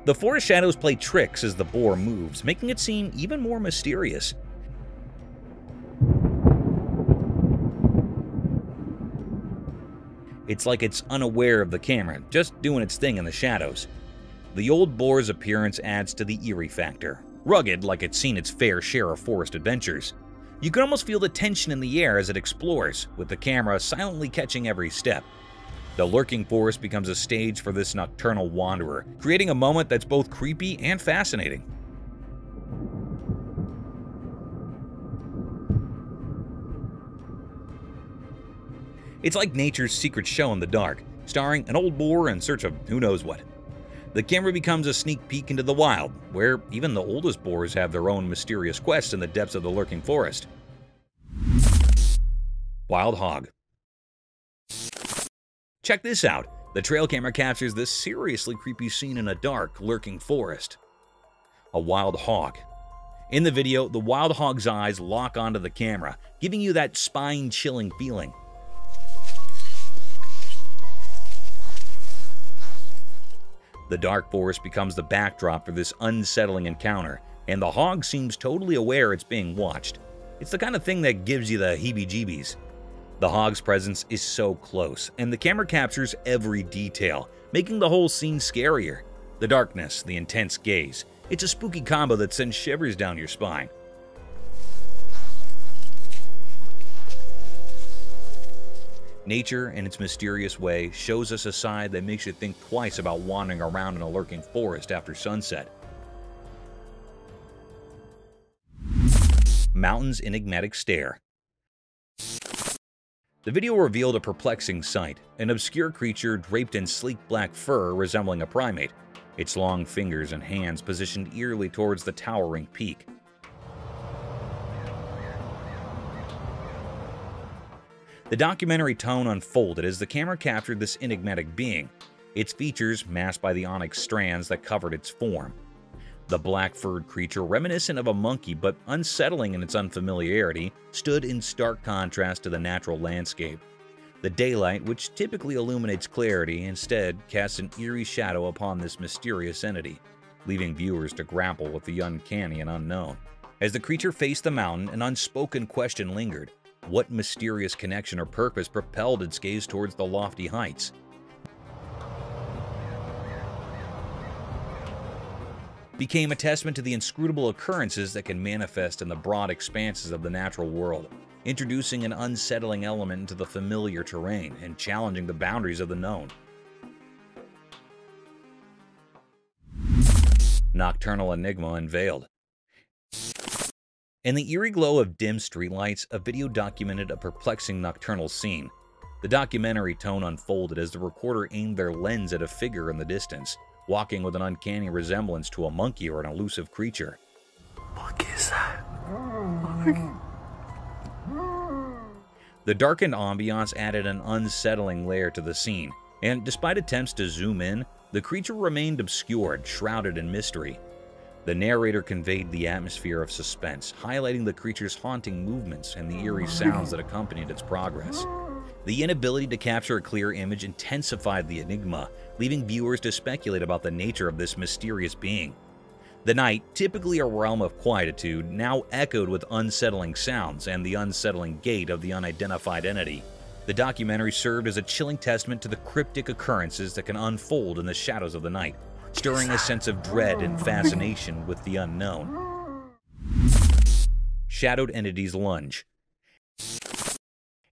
The forest shadows play tricks as the boar moves, making it seem even more mysterious. It's like it's unaware of the camera, just doing its thing in the shadows. The old boar's appearance adds to the eerie factor, rugged like it's seen its fair share of forest adventures. You can almost feel the tension in the air as it explores, with the camera silently catching every step. The lurking forest becomes a stage for this nocturnal wanderer, creating a moment that's both creepy and fascinating. It's like nature's secret show in the dark, starring an old boar in search of who knows what. The camera becomes a sneak peek into the wild, where even the oldest boars have their own mysterious quests in the depths of the lurking forest. Wild Hog Check this out. The trail camera captures this seriously creepy scene in a dark, lurking forest. A wild hog. In the video, the wild hog's eyes lock onto the camera, giving you that spine-chilling feeling. The dark forest becomes the backdrop for this unsettling encounter, and the hog seems totally aware it's being watched. It's the kind of thing that gives you the heebie-jeebies. The hog's presence is so close, and the camera captures every detail, making the whole scene scarier. The darkness, the intense gaze, it's a spooky combo that sends shivers down your spine. Nature, in its mysterious way, shows us a side that makes you think twice about wandering around in a lurking forest after sunset. Mountain's Enigmatic Stare the video revealed a perplexing sight, an obscure creature draped in sleek black fur resembling a primate, its long fingers and hands positioned eerily towards the towering peak. The documentary tone unfolded as the camera captured this enigmatic being, its features masked by the onyx strands that covered its form. The black-furred creature, reminiscent of a monkey but unsettling in its unfamiliarity, stood in stark contrast to the natural landscape. The daylight, which typically illuminates clarity, instead casts an eerie shadow upon this mysterious entity, leaving viewers to grapple with the uncanny and unknown. As the creature faced the mountain, an unspoken question lingered. What mysterious connection or purpose propelled its gaze towards the lofty heights? Became a testament to the inscrutable occurrences that can manifest in the broad expanses of the natural world, introducing an unsettling element into the familiar terrain and challenging the boundaries of the known. Nocturnal Enigma Unveiled In the eerie glow of dim streetlights, a video documented a perplexing nocturnal scene. The documentary tone unfolded as the recorder aimed their lens at a figure in the distance, walking with an uncanny resemblance to a monkey or an elusive creature. What is that? The darkened ambiance added an unsettling layer to the scene, and despite attempts to zoom in, the creature remained obscured, shrouded in mystery. The narrator conveyed the atmosphere of suspense, highlighting the creature's haunting movements and the eerie sounds that accompanied its progress. The inability to capture a clear image intensified the enigma, leaving viewers to speculate about the nature of this mysterious being. The night, typically a realm of quietude, now echoed with unsettling sounds and the unsettling gait of the unidentified entity. The documentary served as a chilling testament to the cryptic occurrences that can unfold in the shadows of the night, stirring a sense of dread and fascination with the unknown. Shadowed Entities Lunge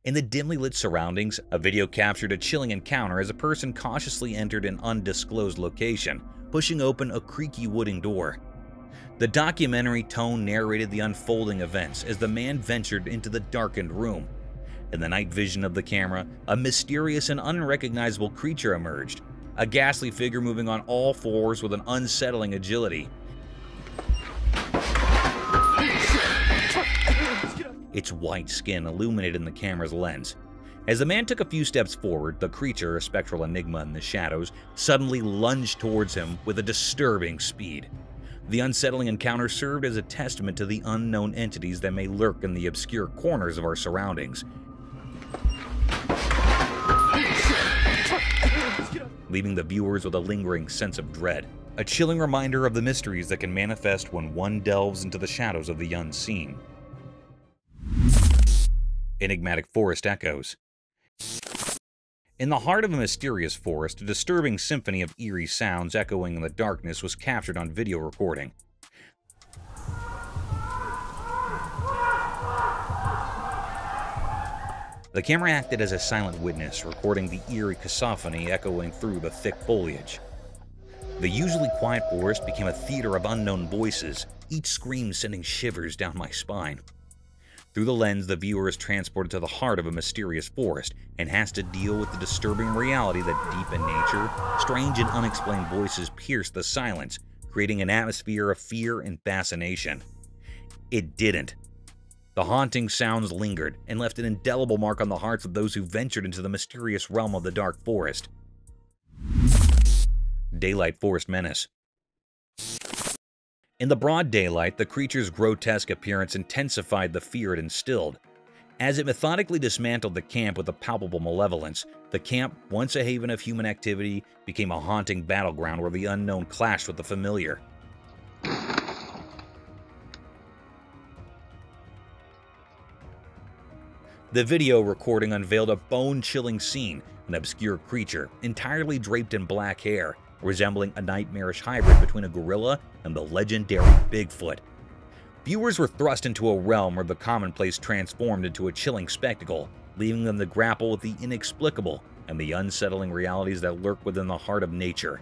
in the dimly lit surroundings, a video captured a chilling encounter as a person cautiously entered an undisclosed location, pushing open a creaky wooden door. The documentary tone narrated the unfolding events as the man ventured into the darkened room. In the night vision of the camera, a mysterious and unrecognizable creature emerged, a ghastly figure moving on all fours with an unsettling agility. Its white skin illuminated in the camera's lens. As the man took a few steps forward, the creature, a spectral enigma in the shadows, suddenly lunged towards him with a disturbing speed. The unsettling encounter served as a testament to the unknown entities that may lurk in the obscure corners of our surroundings, leaving the viewers with a lingering sense of dread. A chilling reminder of the mysteries that can manifest when one delves into the shadows of the unseen enigmatic forest echoes. In the heart of a mysterious forest, a disturbing symphony of eerie sounds echoing in the darkness was captured on video recording. The camera acted as a silent witness, recording the eerie cacophony echoing through the thick foliage. The usually quiet forest became a theater of unknown voices, each scream sending shivers down my spine. Through the lens, the viewer is transported to the heart of a mysterious forest and has to deal with the disturbing reality that deep in nature, strange and unexplained voices pierce the silence, creating an atmosphere of fear and fascination. It didn't. The haunting sounds lingered and left an indelible mark on the hearts of those who ventured into the mysterious realm of the dark forest. Daylight Forest Menace in the broad daylight, the creature's grotesque appearance intensified the fear it instilled. As it methodically dismantled the camp with a palpable malevolence, the camp, once a haven of human activity, became a haunting battleground where the unknown clashed with the familiar. The video recording unveiled a bone-chilling scene, an obscure creature, entirely draped in black hair, resembling a nightmarish hybrid between a gorilla and the legendary Bigfoot. Viewers were thrust into a realm where the commonplace transformed into a chilling spectacle, leaving them to grapple with the inexplicable and the unsettling realities that lurk within the heart of nature.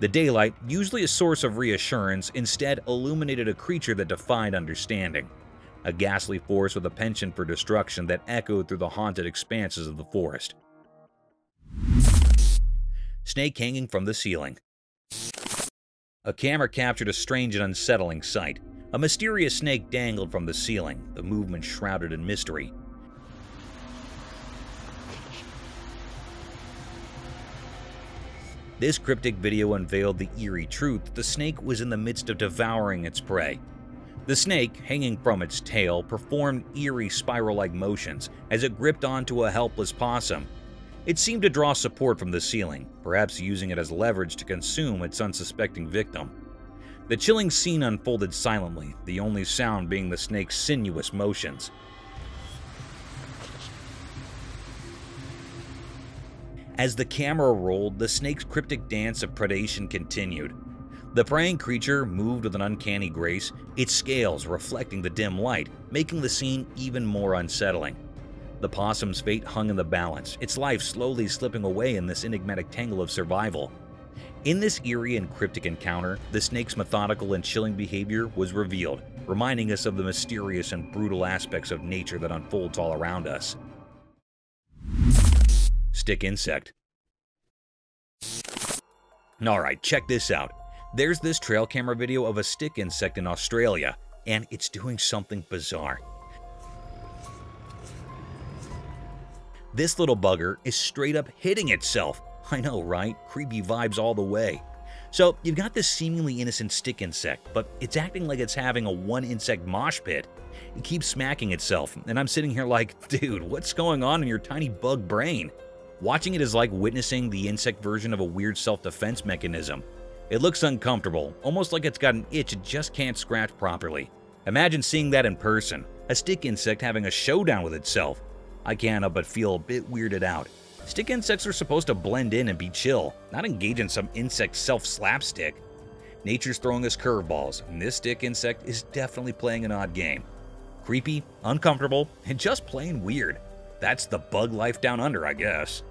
The daylight, usually a source of reassurance, instead illuminated a creature that defied understanding a ghastly force with a penchant for destruction that echoed through the haunted expanses of the forest. Snake hanging from the ceiling. A camera captured a strange and unsettling sight. A mysterious snake dangled from the ceiling, the movement shrouded in mystery. This cryptic video unveiled the eerie truth that the snake was in the midst of devouring its prey. The snake, hanging from its tail, performed eerie spiral-like motions as it gripped onto a helpless possum. It seemed to draw support from the ceiling, perhaps using it as leverage to consume its unsuspecting victim. The chilling scene unfolded silently, the only sound being the snake's sinuous motions. As the camera rolled, the snake's cryptic dance of predation continued. The preying creature moved with an uncanny grace, its scales reflecting the dim light, making the scene even more unsettling. The possum's fate hung in the balance, its life slowly slipping away in this enigmatic tangle of survival. In this eerie and cryptic encounter, the snake's methodical and chilling behavior was revealed, reminding us of the mysterious and brutal aspects of nature that unfolds all around us. Stick insect. Alright, check this out. There's this trail camera video of a stick insect in Australia, and it's doing something bizarre. This little bugger is straight up hitting itself. I know, right? Creepy vibes all the way. So, you've got this seemingly innocent stick insect, but it's acting like it's having a one insect mosh pit. It keeps smacking itself, and I'm sitting here like, dude, what's going on in your tiny bug brain? Watching it is like witnessing the insect version of a weird self-defense mechanism. It looks uncomfortable, almost like it's got an itch it just can't scratch properly. Imagine seeing that in person, a stick insect having a showdown with itself. I can't help but feel a bit weirded out. Stick insects are supposed to blend in and be chill, not engage in some insect self-slapstick. Nature's throwing us curveballs, and this stick insect is definitely playing an odd game. Creepy, uncomfortable, and just plain weird. That's the bug life down under, I guess.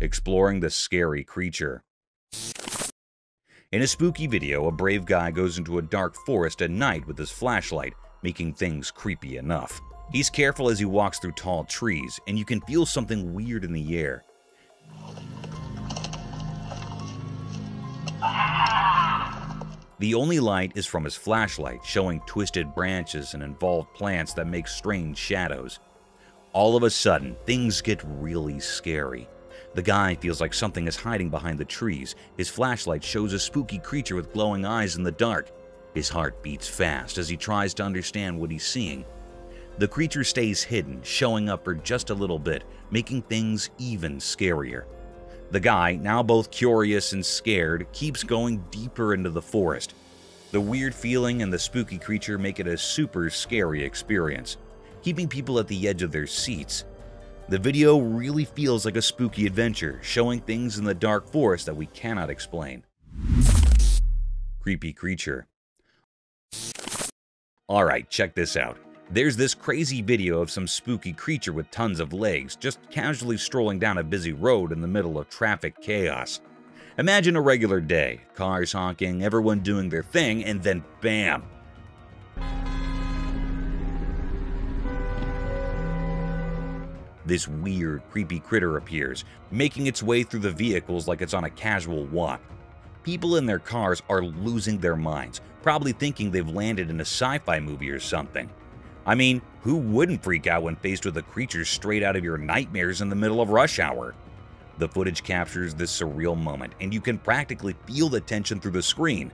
Exploring the scary creature. In a spooky video, a brave guy goes into a dark forest at night with his flashlight, making things creepy enough. He's careful as he walks through tall trees, and you can feel something weird in the air. The only light is from his flashlight, showing twisted branches and involved plants that make strange shadows. All of a sudden, things get really scary. The guy feels like something is hiding behind the trees. His flashlight shows a spooky creature with glowing eyes in the dark. His heart beats fast as he tries to understand what he's seeing. The creature stays hidden, showing up for just a little bit, making things even scarier. The guy, now both curious and scared, keeps going deeper into the forest. The weird feeling and the spooky creature make it a super scary experience, keeping people at the edge of their seats. The video really feels like a spooky adventure, showing things in the dark forest that we cannot explain. Creepy creature. Alright, check this out. There's this crazy video of some spooky creature with tons of legs just casually strolling down a busy road in the middle of traffic chaos. Imagine a regular day, cars honking, everyone doing their thing, and then bam! This weird, creepy critter appears, making its way through the vehicles like it's on a casual walk. People in their cars are losing their minds, probably thinking they've landed in a sci-fi movie or something. I mean, who wouldn't freak out when faced with a creature straight out of your nightmares in the middle of rush hour? The footage captures this surreal moment, and you can practically feel the tension through the screen.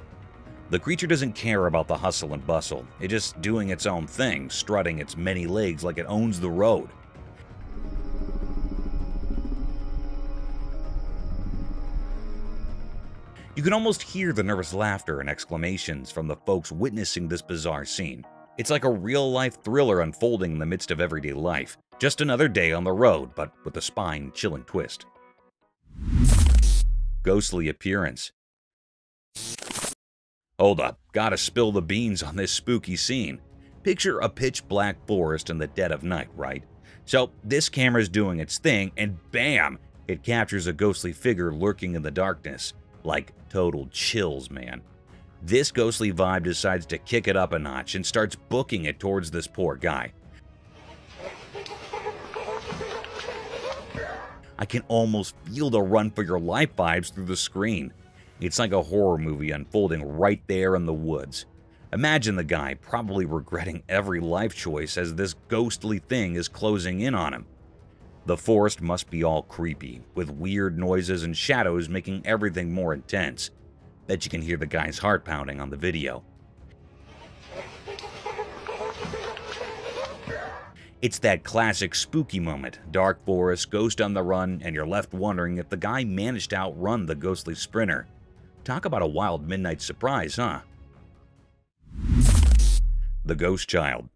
The creature doesn't care about the hustle and bustle, it's just doing its own thing, strutting its many legs like it owns the road. You can almost hear the nervous laughter and exclamations from the folks witnessing this bizarre scene. It's like a real-life thriller unfolding in the midst of everyday life. Just another day on the road, but with a spine-chilling twist. Ghostly appearance. Hold up, gotta spill the beans on this spooky scene. Picture a pitch black forest in the dead of night, right? So this camera's doing its thing, and bam! It captures a ghostly figure lurking in the darkness. Like total chills, man. This ghostly vibe decides to kick it up a notch and starts booking it towards this poor guy. I can almost feel the run for your life vibes through the screen. It's like a horror movie unfolding right there in the woods. Imagine the guy probably regretting every life choice as this ghostly thing is closing in on him. The forest must be all creepy, with weird noises and shadows making everything more intense. Bet you can hear the guy's heart pounding on the video. It's that classic spooky moment dark forest, ghost on the run, and you're left wondering if the guy managed to outrun the ghostly sprinter. Talk about a wild midnight surprise, huh? The Ghost Child.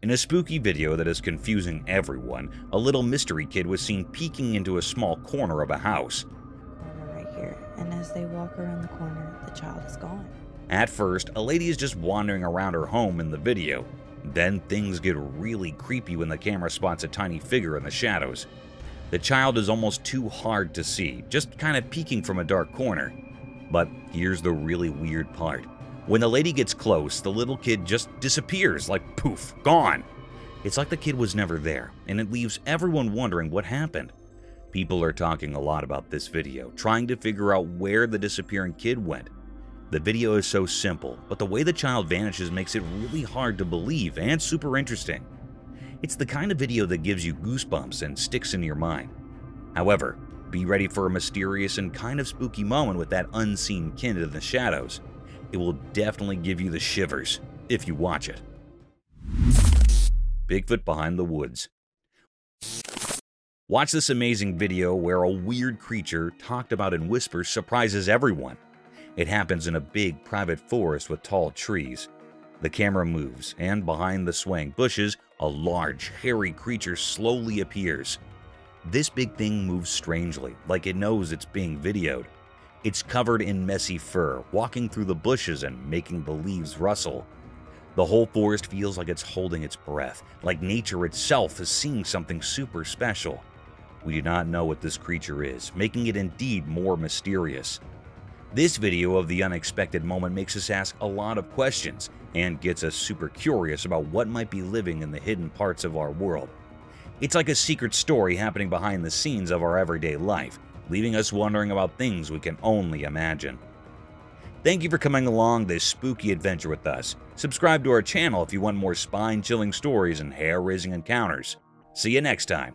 In a spooky video that is confusing everyone, a little mystery kid was seen peeking into a small corner of a house. corner right here, and as they walk around the corner, the child is gone. At first, a lady is just wandering around her home in the video. Then things get really creepy when the camera spots a tiny figure in the shadows. The child is almost too hard to see, just kind of peeking from a dark corner. But here's the really weird part. When the lady gets close, the little kid just disappears, like poof, gone. It's like the kid was never there, and it leaves everyone wondering what happened. People are talking a lot about this video, trying to figure out where the disappearing kid went. The video is so simple, but the way the child vanishes makes it really hard to believe and super interesting. It's the kind of video that gives you goosebumps and sticks in your mind. However, be ready for a mysterious and kind of spooky moment with that unseen kid in the shadows. It will definitely give you the shivers if you watch it. Bigfoot Behind the Woods Watch this amazing video where a weird creature talked about in whispers surprises everyone. It happens in a big private forest with tall trees. The camera moves, and behind the swaying bushes, a large, hairy creature slowly appears. This big thing moves strangely, like it knows it's being videoed. It's covered in messy fur, walking through the bushes and making the leaves rustle. The whole forest feels like it's holding its breath, like nature itself is seeing something super special. We do not know what this creature is, making it indeed more mysterious. This video of the unexpected moment makes us ask a lot of questions and gets us super curious about what might be living in the hidden parts of our world. It's like a secret story happening behind the scenes of our everyday life, leaving us wondering about things we can only imagine. Thank you for coming along this spooky adventure with us. Subscribe to our channel if you want more spine-chilling stories and hair-raising encounters. See you next time.